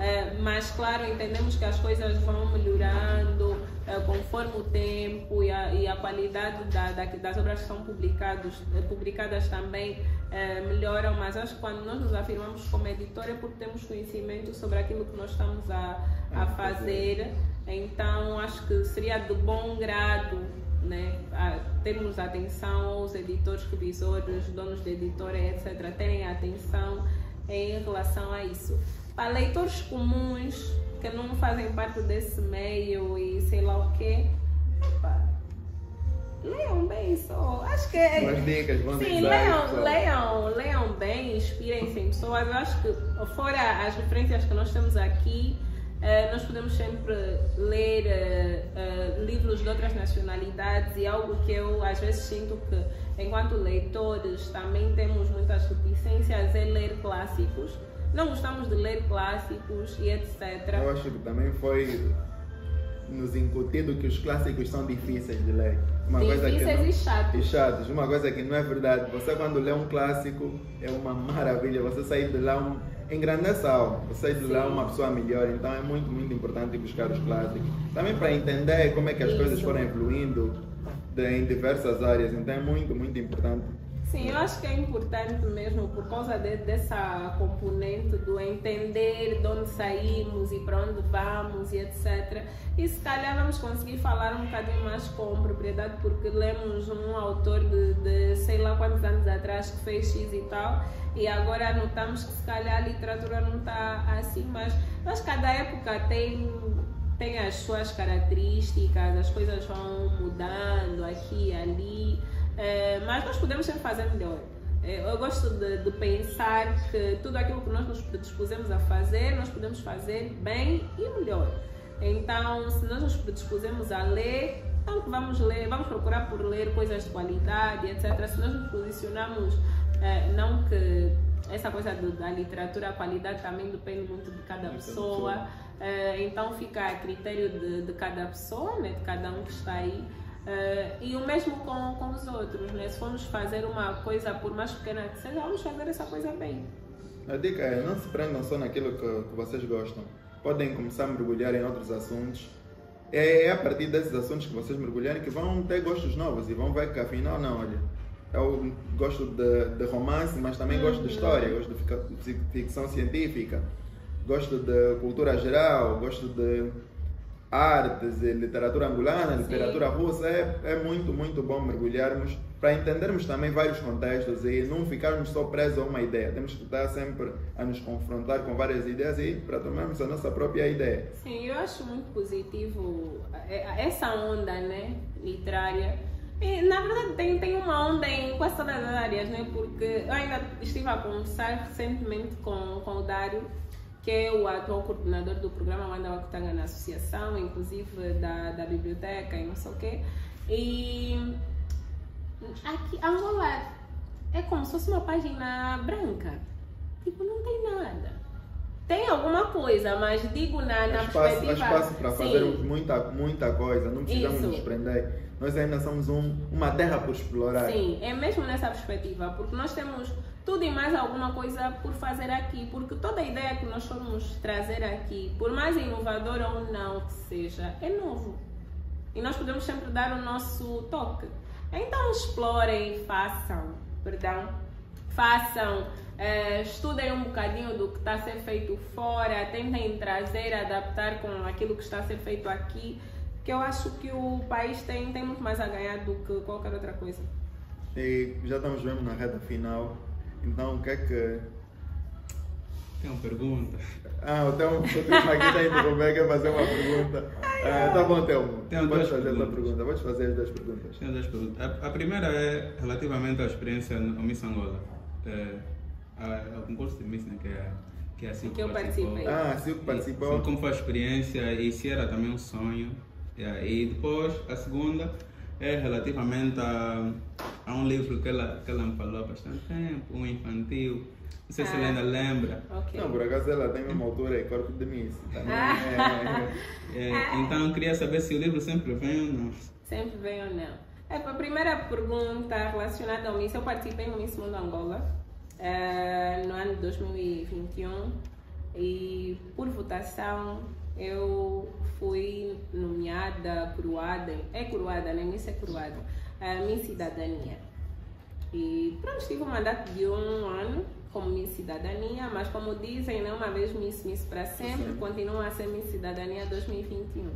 É, mas, claro, entendemos que as coisas vão melhorando é, conforme o tempo e a, e a qualidade da, da, das obras que são é, publicadas também é, melhoram. Mas acho que quando nós nos afirmamos como editora é porque temos conhecimento sobre aquilo que nós estamos a, a fazer. Então, acho que seria de bom grado né, termos atenção aos editores, revisores, donos de editora, etc., terem atenção em relação a isso para leitores comuns que não fazem parte desse meio e sei lá o quê, leiam bem só. Acho que é. Umas dicas, Sim, leiam, leiam, leiam bem, inspirem-se em pessoas. Eu acho que, fora as referências que nós temos aqui, uh, nós podemos sempre ler uh, uh, livros de outras nacionalidades e algo que eu às vezes sinto que, enquanto leitores, também temos muitas reticências em ler clássicos não gostamos de ler clássicos e etc. Eu acho que também foi nos incutido que os clássicos são difíceis de ler. Uma difíceis coisa que não, e chatos. E chatos. Uma coisa que não é verdade. Você quando lê um clássico é uma maravilha. Você sai de lá um engrandece a alma. Você sai de Sim. lá uma pessoa melhor. Então é muito, muito importante buscar os clássicos. Também para entender como é que as Isso. coisas foram evoluindo de, em diversas áreas. Então é muito, muito importante Sim, eu acho que é importante mesmo por causa de, dessa componente do entender de onde saímos e para onde vamos e etc. E se calhar vamos conseguir falar um bocadinho mais com propriedade porque lemos um autor de, de sei lá quantos anos atrás que fez X e tal e agora notamos que se calhar a literatura não está assim, mas, mas cada época tem tem as suas características, as coisas vão mudando aqui e ali. É, mas nós podemos sempre fazer melhor. É, eu gosto de, de, pensar que tudo aquilo que nós nos predispusemos a fazer, nós podemos fazer bem e melhor. Então, se nós nos predispusemos a ler, então vamos ler, vamos procurar por ler coisas de qualidade, etc. Se nós nos posicionamos, é, não que essa coisa do, da literatura, a qualidade também depende muito de cada pessoa, é, então fica a critério de, de cada pessoa, né, de cada um que está aí. Uh, e o mesmo com, com os outros, né? Se formos fazer uma coisa, por mais pequena que seja, vamos fazer essa coisa bem. A dica é, não se prendam só naquilo que, que vocês gostam. Podem começar a mergulhar em outros assuntos. É, é a partir desses assuntos que vocês mergulharem que vão ter gostos novos e vão ver que afinal, não, olha, eu gosto de, de romance, mas também uhum. gosto de história, gosto de ficção científica, gosto de cultura geral, gosto de artes, literatura angolana, literatura russa, é, é muito, muito bom mergulharmos para entendermos também vários contextos e não ficarmos só presos a uma ideia. Temos que estar sempre a nos confrontar com várias ideias e para tomarmos a nossa própria ideia. Sim, eu acho muito positivo é, essa onda né, literária. E, na verdade, tem, tem uma onda em quase todas as áreas, né? porque eu ainda estive a conversar recentemente com, com o Dário, que é o atual coordenador do programa Manda Wakutanga na associação, inclusive da, da biblioteca e não sei o quê. E aqui, Angola é como se fosse uma página branca. Tipo, não tem nada. Tem alguma coisa, mas digo na, na espaço, perspectiva... Há espaço para fazermos muita, muita coisa, não precisamos Isso. nos prender. Nós ainda somos um, uma terra por explorar. Sim, é mesmo nessa perspectiva, porque nós temos tudo e mais alguma coisa por fazer aqui, porque toda ideia que nós formos trazer aqui, por mais inovadora ou não que seja, é novo. E nós podemos sempre dar o nosso toque. Então explorem, façam, perdão, façam, uh, estudem um bocadinho do que está a ser feito fora, tentem trazer, adaptar com aquilo que está a ser feito aqui, que eu acho que o país tem, tem muito mais a ganhar do que qualquer outra coisa. E já estamos mesmo na reta final, então o que é que tem uma pergunta. Ah, o Telmo aqui está interrompendo, quer fazer uma pergunta. Ah, tá bom, Telmo. Tem Podes fazer perguntas. essa pergunta. Podes fazer as duas perguntas. Tenho duas perguntas. A, a, primeira é relativamente à experiência no Miss Angola. É, ao concurso de Miss, né, que é que é assim que eu participei. Ah, assim que participou. Assim, como foi a experiência e se era também um sonho. E depois, a segunda é relativamente a, a um livro que ela, que ela me falou há bastante tempo, um infantil não sei se ela ainda lembra. Okay. Não, por acaso ela tem uma altura e corpo de Miss. Ah. É, é, é, então eu queria saber se o livro sempre vem ou não. Sempre vem ou não. É, a primeira pergunta relacionada ao Miss, eu participei no Miss Mundo Angola uh, no ano de 2021 e por votação eu fui nomeada, coroada, é coroada, né? Miss é coroada, uh, Miss Cidadania. E pronto, tive um mandato de um ano como Miss Cidadania, mas como dizem, né, uma vez Miss, Miss para sempre, Sim. continua a ser Miss Cidadania 2021. Uh,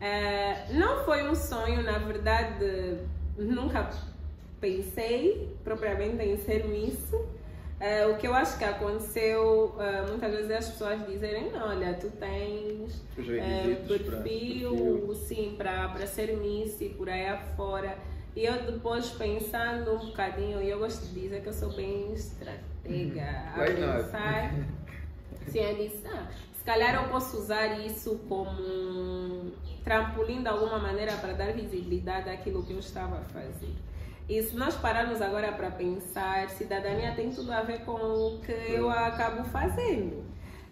é, não foi um sonho, na verdade, nunca pensei propriamente em ser Miss. Uh, o que eu acho que aconteceu, uh, muitas vezes as pessoas dizerem, olha, tu tens uh, perfil, sim, para ser Miss e por aí afora. E eu depois pensando um bocadinho, e eu gosto de dizer que eu sou bem estratega a pensar. Sim, eu disse, ah, se calhar eu posso usar isso como um trampolim de alguma maneira para dar visibilidade àquilo que eu estava a fazer. E se nós pararmos agora para pensar, cidadania tem tudo a ver com o que eu acabo fazendo.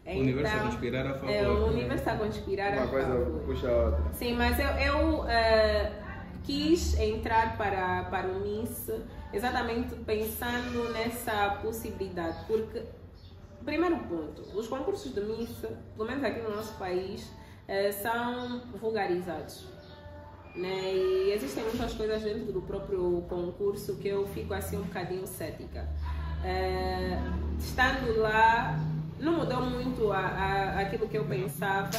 Então, o universo a conspirar a favor. É, o universo a conspirar Uma a favor. Uma coisa puxa a outra. Sim, mas eu, eu uh, quis entrar para, para o MIS exatamente pensando nessa possibilidade, porque, primeiro ponto, os concursos de MIS, pelo menos aqui no nosso país, eh, são vulgarizados. Né? E existem muitas coisas dentro do próprio concurso que eu fico assim um bocadinho cética. Eh, estando lá, não mudou muito a, a, aquilo que eu pensava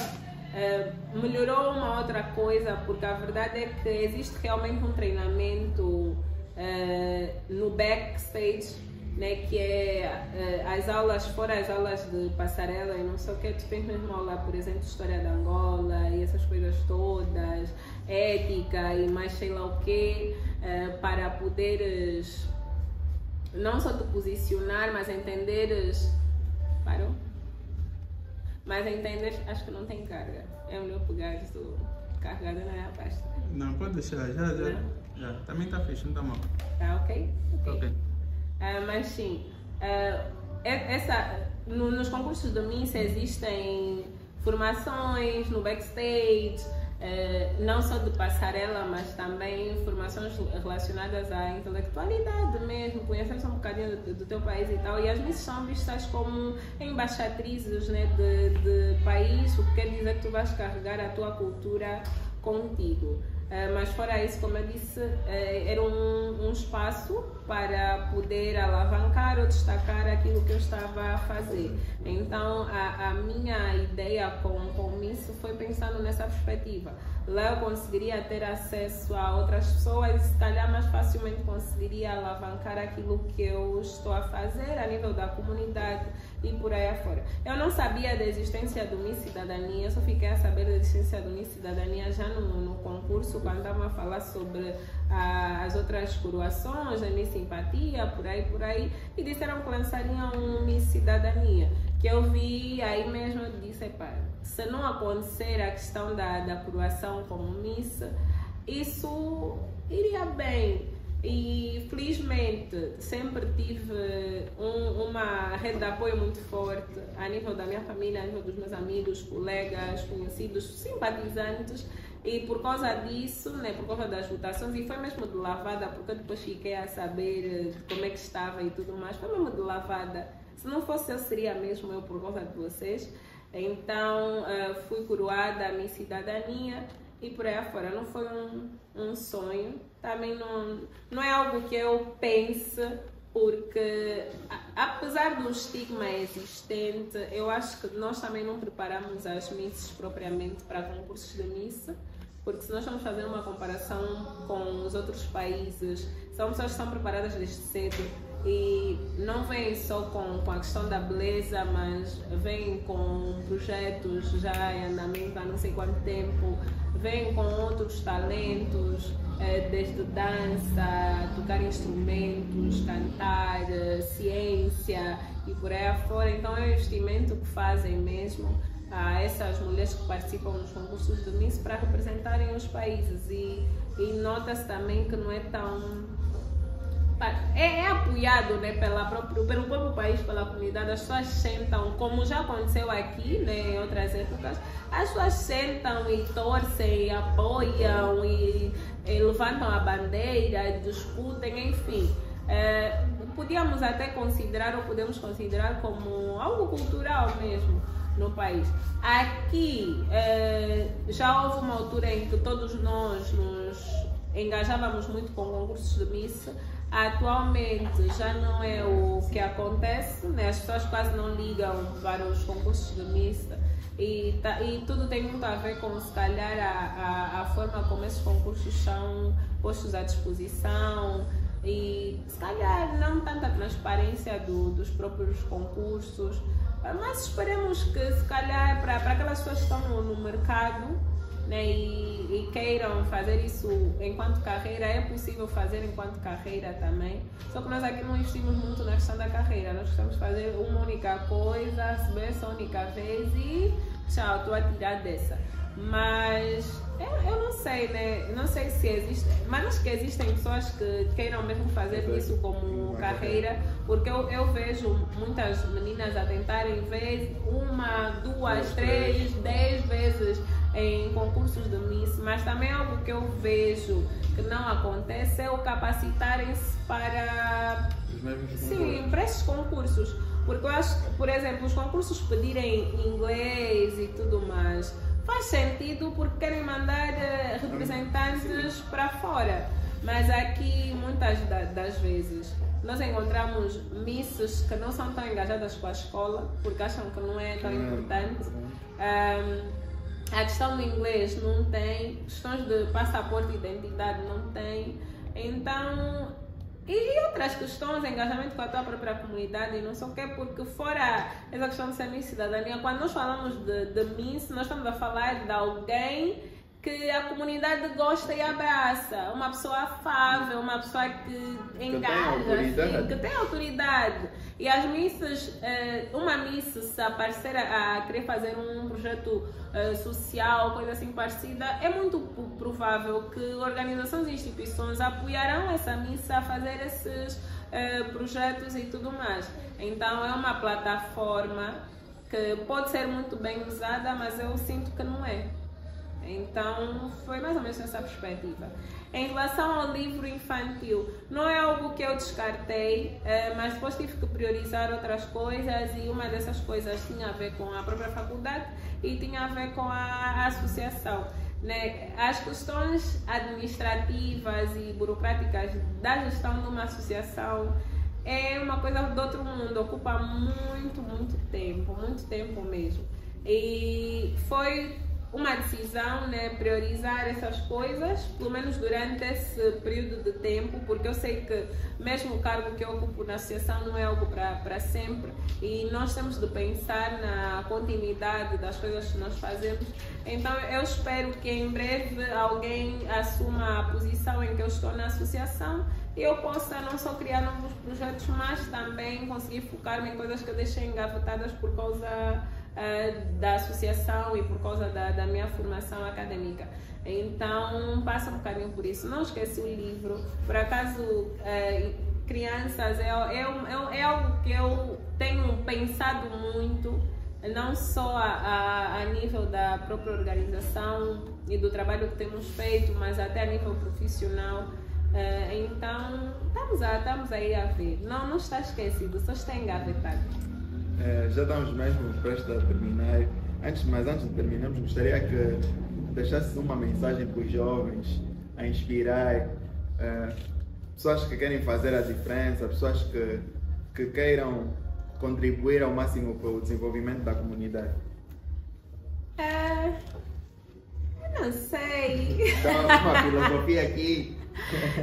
Uh, melhorou uma outra coisa, porque a verdade é que existe realmente um treinamento uh, no backstage, né, que é uh, as aulas, fora as aulas de passarela e não sei o que, tu tens mesmo aula, por exemplo, História da Angola e essas coisas todas, ética e mais sei lá o que, para poderes não só te posicionar, mas entenderes. Parou? Mas entender, acho que não tem carga. É melhor pegar isso carregado na pasta. Não, pode deixar, já, já. já. Também está não está mal. Tá ok? Ok. okay. Uh, mas sim, uh, essa, no, nos concursos do MIS existem formações no backstage, não só de passarela, mas também informações relacionadas à intelectualidade mesmo, conhecer um bocadinho do, do, teu país e tal. E as missões são vistas como embaixatrizes né, de, de país, o que quer dizer que tu vais carregar a tua cultura contigo. Uh, mas fora isso, como eu disse, uh, era um, um, espaço para poder alavancar ou destacar aquilo que eu estava a fazer. Então, a, a minha ideia com, com isso foi pensando nessa perspectiva. Lá eu conseguiria ter acesso a outras pessoas e, se calhar, mais facilmente conseguiria alavancar aquilo que eu estou a fazer a nível da comunidade e por aí afora. Eu não sabia da existência do Miss Cidadania, eu só fiquei a saber da existência do Miss Cidadania já no, no concurso, quando estavam a falar sobre ah, as outras coroações, a Miss Simpatia, por aí, por aí, e disseram que lançariam um Miss Cidadania. Que eu vi aí mesmo, eu disse, se não acontecer a questão da, da coroação como Miss, isso iria bem e felizmente sempre tive um, uma rede de apoio muito forte a nível da minha família, a nível dos meus amigos, colegas, conhecidos, simpatizantes. E por causa disso, né, por causa das votações, e foi mesmo de lavada, porque depois fiquei a saber como é que estava e tudo mais, foi mesmo de lavada. Se não fosse eu, seria mesmo eu por causa de vocês. Então, uh, fui coroada a minha cidadania e por aí afora. Não foi um, um sonho, também não, não é algo que eu pense, porque apesar do estigma existente, eu acho que nós também não preparamos as misses propriamente para concursos de missa, porque se nós estamos fazendo uma comparação com os outros países, são pessoas que estão preparadas desde cedo e não vem só com, com a questão da beleza, mas vem com projetos já em andamento há não sei quanto tempo, vem com outros talentos, eh, desde dança, tocar instrumentos, cantar, eh, ciência e por aí afora. Então é um investimento que fazem mesmo a essas mulheres que participam nos concursos de Miss para representarem os países e, e nota-se também que não é tão é, é, apoiado né, pela próprio, pelo próprio país, pela comunidade, as pessoas sentam, como já aconteceu aqui né, em outras épocas, as pessoas sentam e torcem, e apoiam e, e levantam a bandeira, discutem, enfim. É, podíamos até considerar, ou podemos considerar como algo cultural mesmo no país. Aqui é, já houve uma altura em que todos nós nos engajávamos muito com concursos de missa Atualmente já não é o que acontece, né? as pessoas quase não ligam para os concursos de missa e, tá, e tudo tem muito a ver com, se calhar, a, a, a forma como esses concursos são postos à disposição e, se calhar, não tanta transparência do, dos próprios concursos, mas esperemos que, se calhar, para, para aquelas pessoas que estão no, no mercado, né, e, e, queiram fazer isso enquanto carreira, é possível fazer enquanto carreira também. Só que nós aqui não investimos muito na questão da carreira, nós de fazer uma única coisa, receber essa única vez e tchau, estou a tirar dessa. Mas eu, eu, não sei, né? Não sei se existe, mas que existem pessoas que queiram mesmo fazer isso como carreira, porque eu, eu vejo muitas meninas a tentarem ver uma, duas, três, dez vezes em concursos de Miss, mas também algo que eu vejo que não acontece é o capacitarem-se para, sim, para esses concursos. Porque eu acho, por exemplo, os concursos pedirem inglês e tudo mais, faz sentido porque querem mandar eh, representantes para fora. Mas aqui, muitas das vezes, nós encontramos misses que não são tão engajadas com a escola porque acham que não é tão importante. Um, a questão do inglês não tem, questões de passaporte e identidade não tem. Então, e outras questões, engajamento com a tua própria comunidade e não sei o quê, porque fora essa questão de ser cidadania, quando nós falamos de, de MINS, nós estamos a falar de alguém que a comunidade gosta e abraça. Uma pessoa afável, uma pessoa que engaja, que tem autoridade. que tem autoridade. E as missas, eh, uma missa, se aparecer a querer fazer um projeto eh, social, coisa assim parecida, é muito provável que organizações e instituições apoiarão essa missa a fazer esses eh, projetos e tudo mais. Então é uma plataforma que pode ser muito bem usada, mas eu sinto que não é. Então, foi mais ou menos nessa perspectiva. Em relação ao livro infantil, não é algo que eu descartei, eh, mas depois tive que priorizar outras coisas e uma dessas coisas tinha a ver com a própria faculdade e tinha a ver com a associação. né, as questões administrativas e burocráticas da gestão de uma associação é uma coisa do outro mundo, ocupa muito, muito tempo, muito tempo mesmo. E foi uma decisão, né, priorizar essas coisas, pelo menos durante esse período de tempo, porque eu sei que mesmo o cargo que eu ocupo na associação não é algo para sempre e nós temos de pensar na continuidade das coisas que nós fazemos. Então eu espero que em breve alguém assuma a posição em que eu estou na associação e eu possa não só criar novos projetos, mas também conseguir focar-me em coisas que eu deixei engavetadas por causa uh, da associação e por causa da, da minha formação acadêmica. Então, passa um bocadinho por isso. Não esqueci o livro. Por acaso, uh, crianças é, é, é, é, algo que eu tenho pensado muito, não só a, a, a, nível da própria organização e do trabalho que temos feito, mas até a nível profissional. Uh, então, estamos, a, estamos aí a ver. Não, não está esquecido, só está engavetado. É, já estamos mesmo prestes a terminar. Antes, mas antes de terminarmos, gostaria que deixasse uma mensagem para os jovens, a inspirar é, pessoas que querem fazer a diferença, pessoas que, que queiram contribuir ao máximo para o desenvolvimento da comunidade. É, eu não sei. Então, uma filosofia aqui.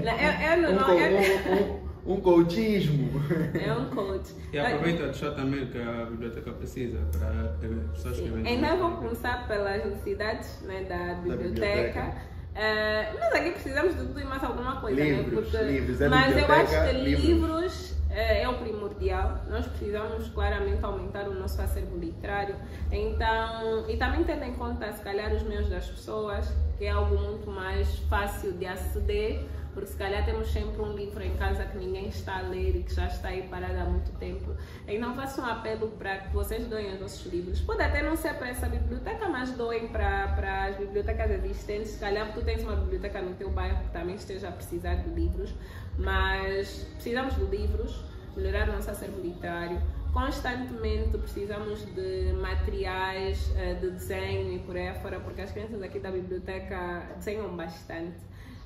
Não, eu, eu não, um, eu... Um, um, um coachismo. É um coach. E aproveita a deixar também que a biblioteca precisa para pessoas que vêm. Ainda vou começar pelas necessidades né, da biblioteca. Da biblioteca. Uh, nós aqui precisamos de tudo e mais alguma coisa, né? livros, né? Porque, livros, é mas eu acho que livros, livros é, é o primordial. Nós precisamos claramente aumentar o nosso acervo literário. Então, e também tendo em conta, se calhar, os meios das pessoas, que é algo muito mais fácil de aceder porque se calhar temos sempre um livro em casa que ninguém está a ler e que já está aí parado há muito tempo. Então faço um apelo para que vocês doem os vossos livros. Pode até não ser para essa biblioteca, mas doem para, para as bibliotecas existentes. Se calhar tu tens uma biblioteca no teu bairro que também esteja a precisar de livros, mas precisamos de livros, melhorar o nosso acervo literário constantemente precisamos de materiais uh, de desenho e por aí fora, porque as crianças aqui da biblioteca desenham bastante.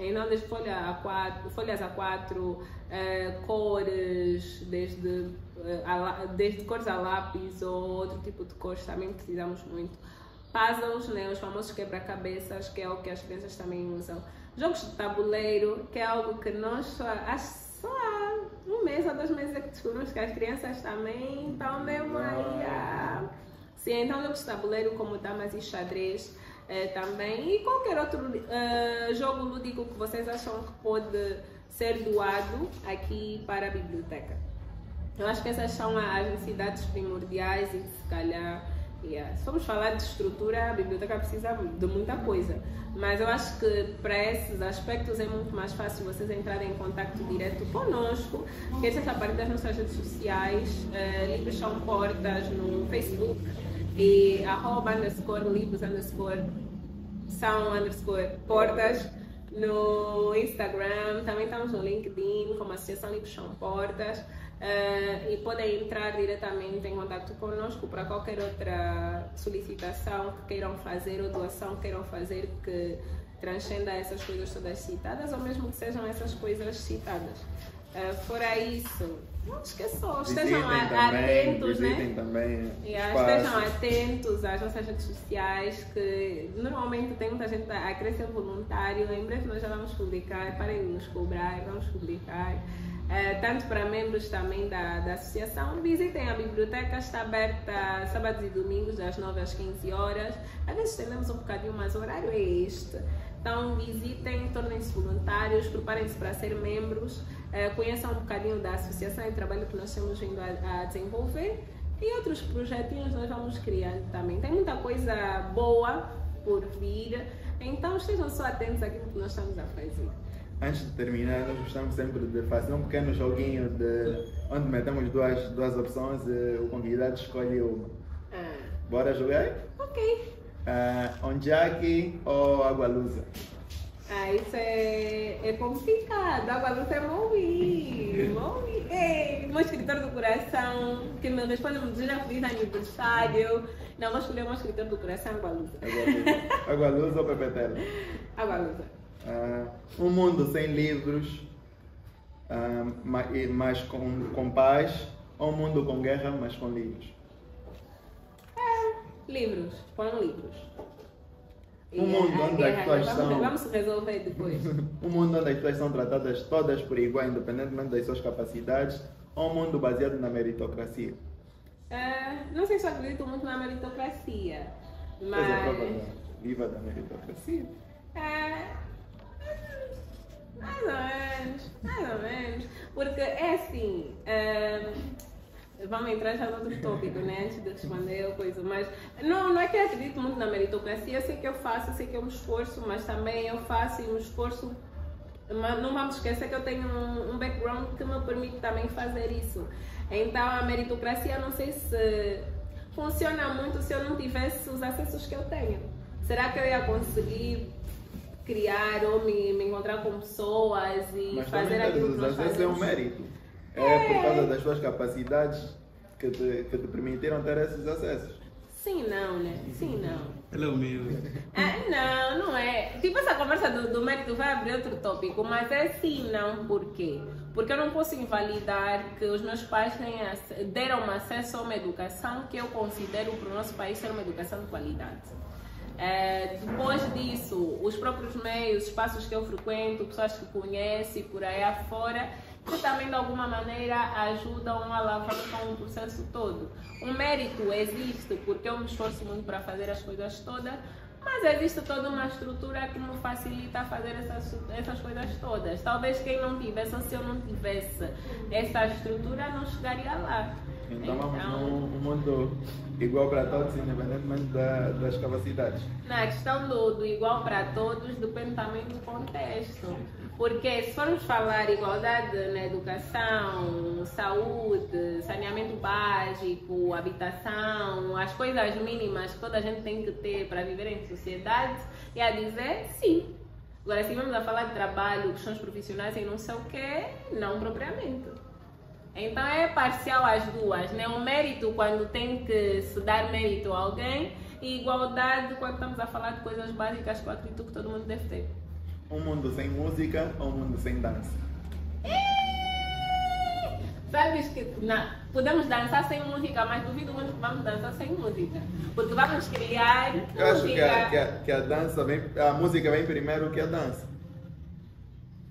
Então, desde folha a quatro, folhas a quatro, uh, cores, desde, uh, a, desde cores a lápis ou outro tipo de cores, também precisamos muito. Puzzles, né, os famosos quebra-cabeças, que é o que as crianças também usam. Jogos de tabuleiro, que é algo que nós só, há um mês ou dois meses é que descobrimos que as crianças também estão mesmo aí. Sim, então jogos de tabuleiro como damas e xadrez, é, também. E qualquer outro uh, jogo lúdico que vocês acham que pode ser doado aqui para a biblioteca. Eu acho que essas são as necessidades primordiais e se calhar, yeah, se formos falar de estrutura, a biblioteca precisa de muita coisa. Mas eu acho que para esses aspectos é muito mais fácil vocês entrarem em contato direto conosco, que seja a partir das nossas redes sociais, uh, Livros São Portas no Facebook, e arroba underscore livros underscore são underscore portas no Instagram, também estamos no LinkedIn como Associação Livros São Portas uh, e podem entrar diretamente em contato conosco para qualquer outra solicitação que queiram fazer ou doação que queiram fazer que transcenda essas coisas todas citadas ou mesmo que sejam essas coisas citadas. Uh, fora isso, não esqueçam, estejam também, atentos, né? Também yeah, estejam atentos às nossas redes sociais, que normalmente tem muita gente a ser voluntário. Em breve nós já vamos publicar, parem de nos cobrar, vamos publicar. Uh, tanto para membros também da, da associação, visitem a biblioteca, está aberta sábados e domingos, das 9 às 15 horas. Às vezes temos um bocadinho mais, o horário é este. Então visitem, tornem-se voluntários, preparem-se para ser membros. Conheçam um bocadinho da associação e trabalho que nós estamos vindo a, a desenvolver e outros projetinhos nós vamos criando também. Tem muita coisa boa por vir, então estejam só atentos àquilo que nós estamos a fazer. Antes de terminar, nós gostamos sempre de fazer um pequeno joguinho de onde metemos duas, duas opções e o convidado escolhe uma. Ah. Bora jogar? Ok. Uh, onjaki ou água lusa? Ah, isso é, é complicado. Agora você é movi. Movi. Ei, meu escritor do coração, que me responde me deseja feliz aniversário. Não, vou escolher meu escritor do coração, Agualusa. Agualusa ou Pepetela? Agualusa. Ah, um mundo sem livros, ah, ma- mas com, com paz, ou um mundo com guerra, mas com livros? Livros. Põe livros. Um mundo onde as pessoas vamos, são- vamos resolver depois. Um mundo onde as pessoas são tratadas todas por igual, independentemente das suas capacidades, ou um mundo baseado na meritocracia? Ah, não sei se eu acredito muito na meritocracia, prova mas. da viva da meritocracia. É, mais ou menos, mais ou menos. Porque é assim. é, vamos entrar já no outro tópico, né? Antes de responder a coisa. Mas não, não é que eu acredito muito na meritocracia. Eu sei que eu faço, eu sei que eu me esforço, mas também eu faço e me esforço. Mas não vamos esquecer que eu tenho um, um background que me permite também fazer isso. Então a meritocracia não sei se funciona muito se eu não tivesse os acessos que eu tenho. Será que eu ia conseguir criar ou me, me encontrar com pessoas e Mas fazer aquilo que nós acessos é um fazemos? mérito. É por causa das suas capacidades que te, que te permitiram ter esses acessos. Sim, não, né? Sim, não. Ele é humilde. Ah, não, não é. Tipo, essa conversa do, do mérito vai abrir outro tópico, mas é sim, não, por quê? Porque eu não posso invalidar que os meus pais têm deram acesso a uma educação que eu considero para o nosso país ser uma educação de qualidade. É, depois disso, os próprios meios, espaços que eu frequento, pessoas que conheço e por aí afora, que também de alguma maneira ajudam a alavancar um processo todo. O mérito existe porque eu me esforço muito para fazer as coisas todas, mas existe toda uma estrutura que me facilita fazer essas, essas coisas todas. Talvez quem não tivesse, ou se eu não tivesse essa estrutura, não chegaria lá. Então vamos num um mundo igual para todos, independentemente da- das capacidades. Na questão do, do igual para todos, depende também do contexto. Porque se formos falar igualdade na educação, saúde, saneamento básico, habitação, as coisas mínimas que toda a gente tem que ter para viver em sociedade, é a dizer sim. Agora, se vamos a falar de trabalho, questões profissionais e não sei o quê, não propriamente. Então é parcial as duas, né? O mérito quando tem que se dar mérito a alguém e igualdade quando estamos a falar de coisas básicas que eu acredito que todo mundo deve ter. Um mundo sem música ou um mundo sem dança? Sabes que na, podemos dançar sem música, mas duvido muito que vamos dançar sem música. Porque vamos criar Eu acho música. que a, que, a, que a dança vem, a música vem primeiro que a dança.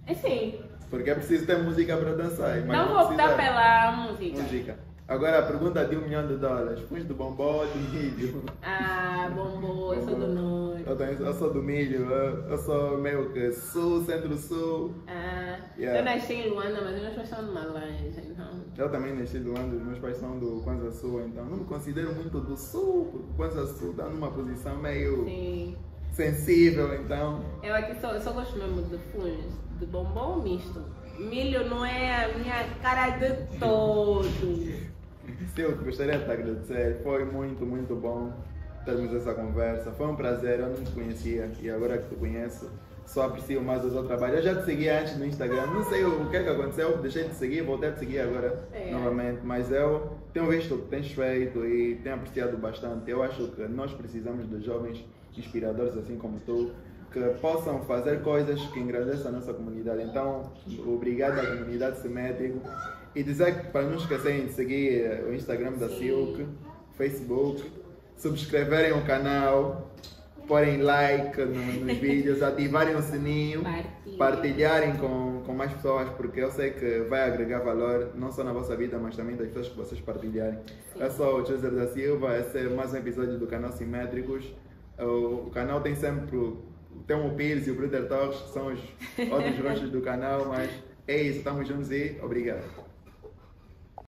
É sim. Porque é preciso ter música para dançar. mas Não vou optar pela música. música. Agora a pergunta de um milhão de dólares. Fuz do bombom ou do milho? Ah, bombom, eu sou do norte. Eu, tenho- eu sou do milho, eu, eu sou meio que sul, centro-sul. Ah, Yeah. Eu nasci em Luanda, mas meus pais são de Malanja, então. Eu também nasci do Luanda, meus pais são do Kwanza Sul, então não me considero muito do sul, porque o Kwanza Sul está numa posição meio Sim. sensível, então. Eu aqui só, eu só gosto mesmo de funs, de bombom misto. Milho não é a minha cara de todos. Sil, gostaria de te agradecer, foi muito, muito bom termos essa conversa. Foi um prazer, eu não te conhecia e agora que te conheço, só aprecio mais o teu trabalho. Eu já te seguia antes no Instagram, não sei o que é que aconteceu, deixei de seguir, voltei a te seguir agora É. novamente, mas eu tenho visto o que tens feito e tenho apreciado bastante. Eu acho que nós precisamos de jovens inspiradores assim como tu, que possam fazer coisas que engrandeçam a nossa comunidade. Então, obrigado à comunidade simétrico. E dizer que para não esquecerem de seguir eh, o Instagram da Sim. Silk, Facebook, subscreverem o canal, porem like no- nos vídeos, ativarem o sininho, Partilha. partilharem com, com mais pessoas, porque eu sei que vai agregar valor, não só na vossa vida, mas também das pessoas que vocês partilharem. Eu sou o José da Silva, esse é mais um episódio do canal Simétricos. O, o canal tem sempre tem o Pires e o Bruder Talks, que são os outros rostos do canal, mas é isso, estamos juntos e obrigado.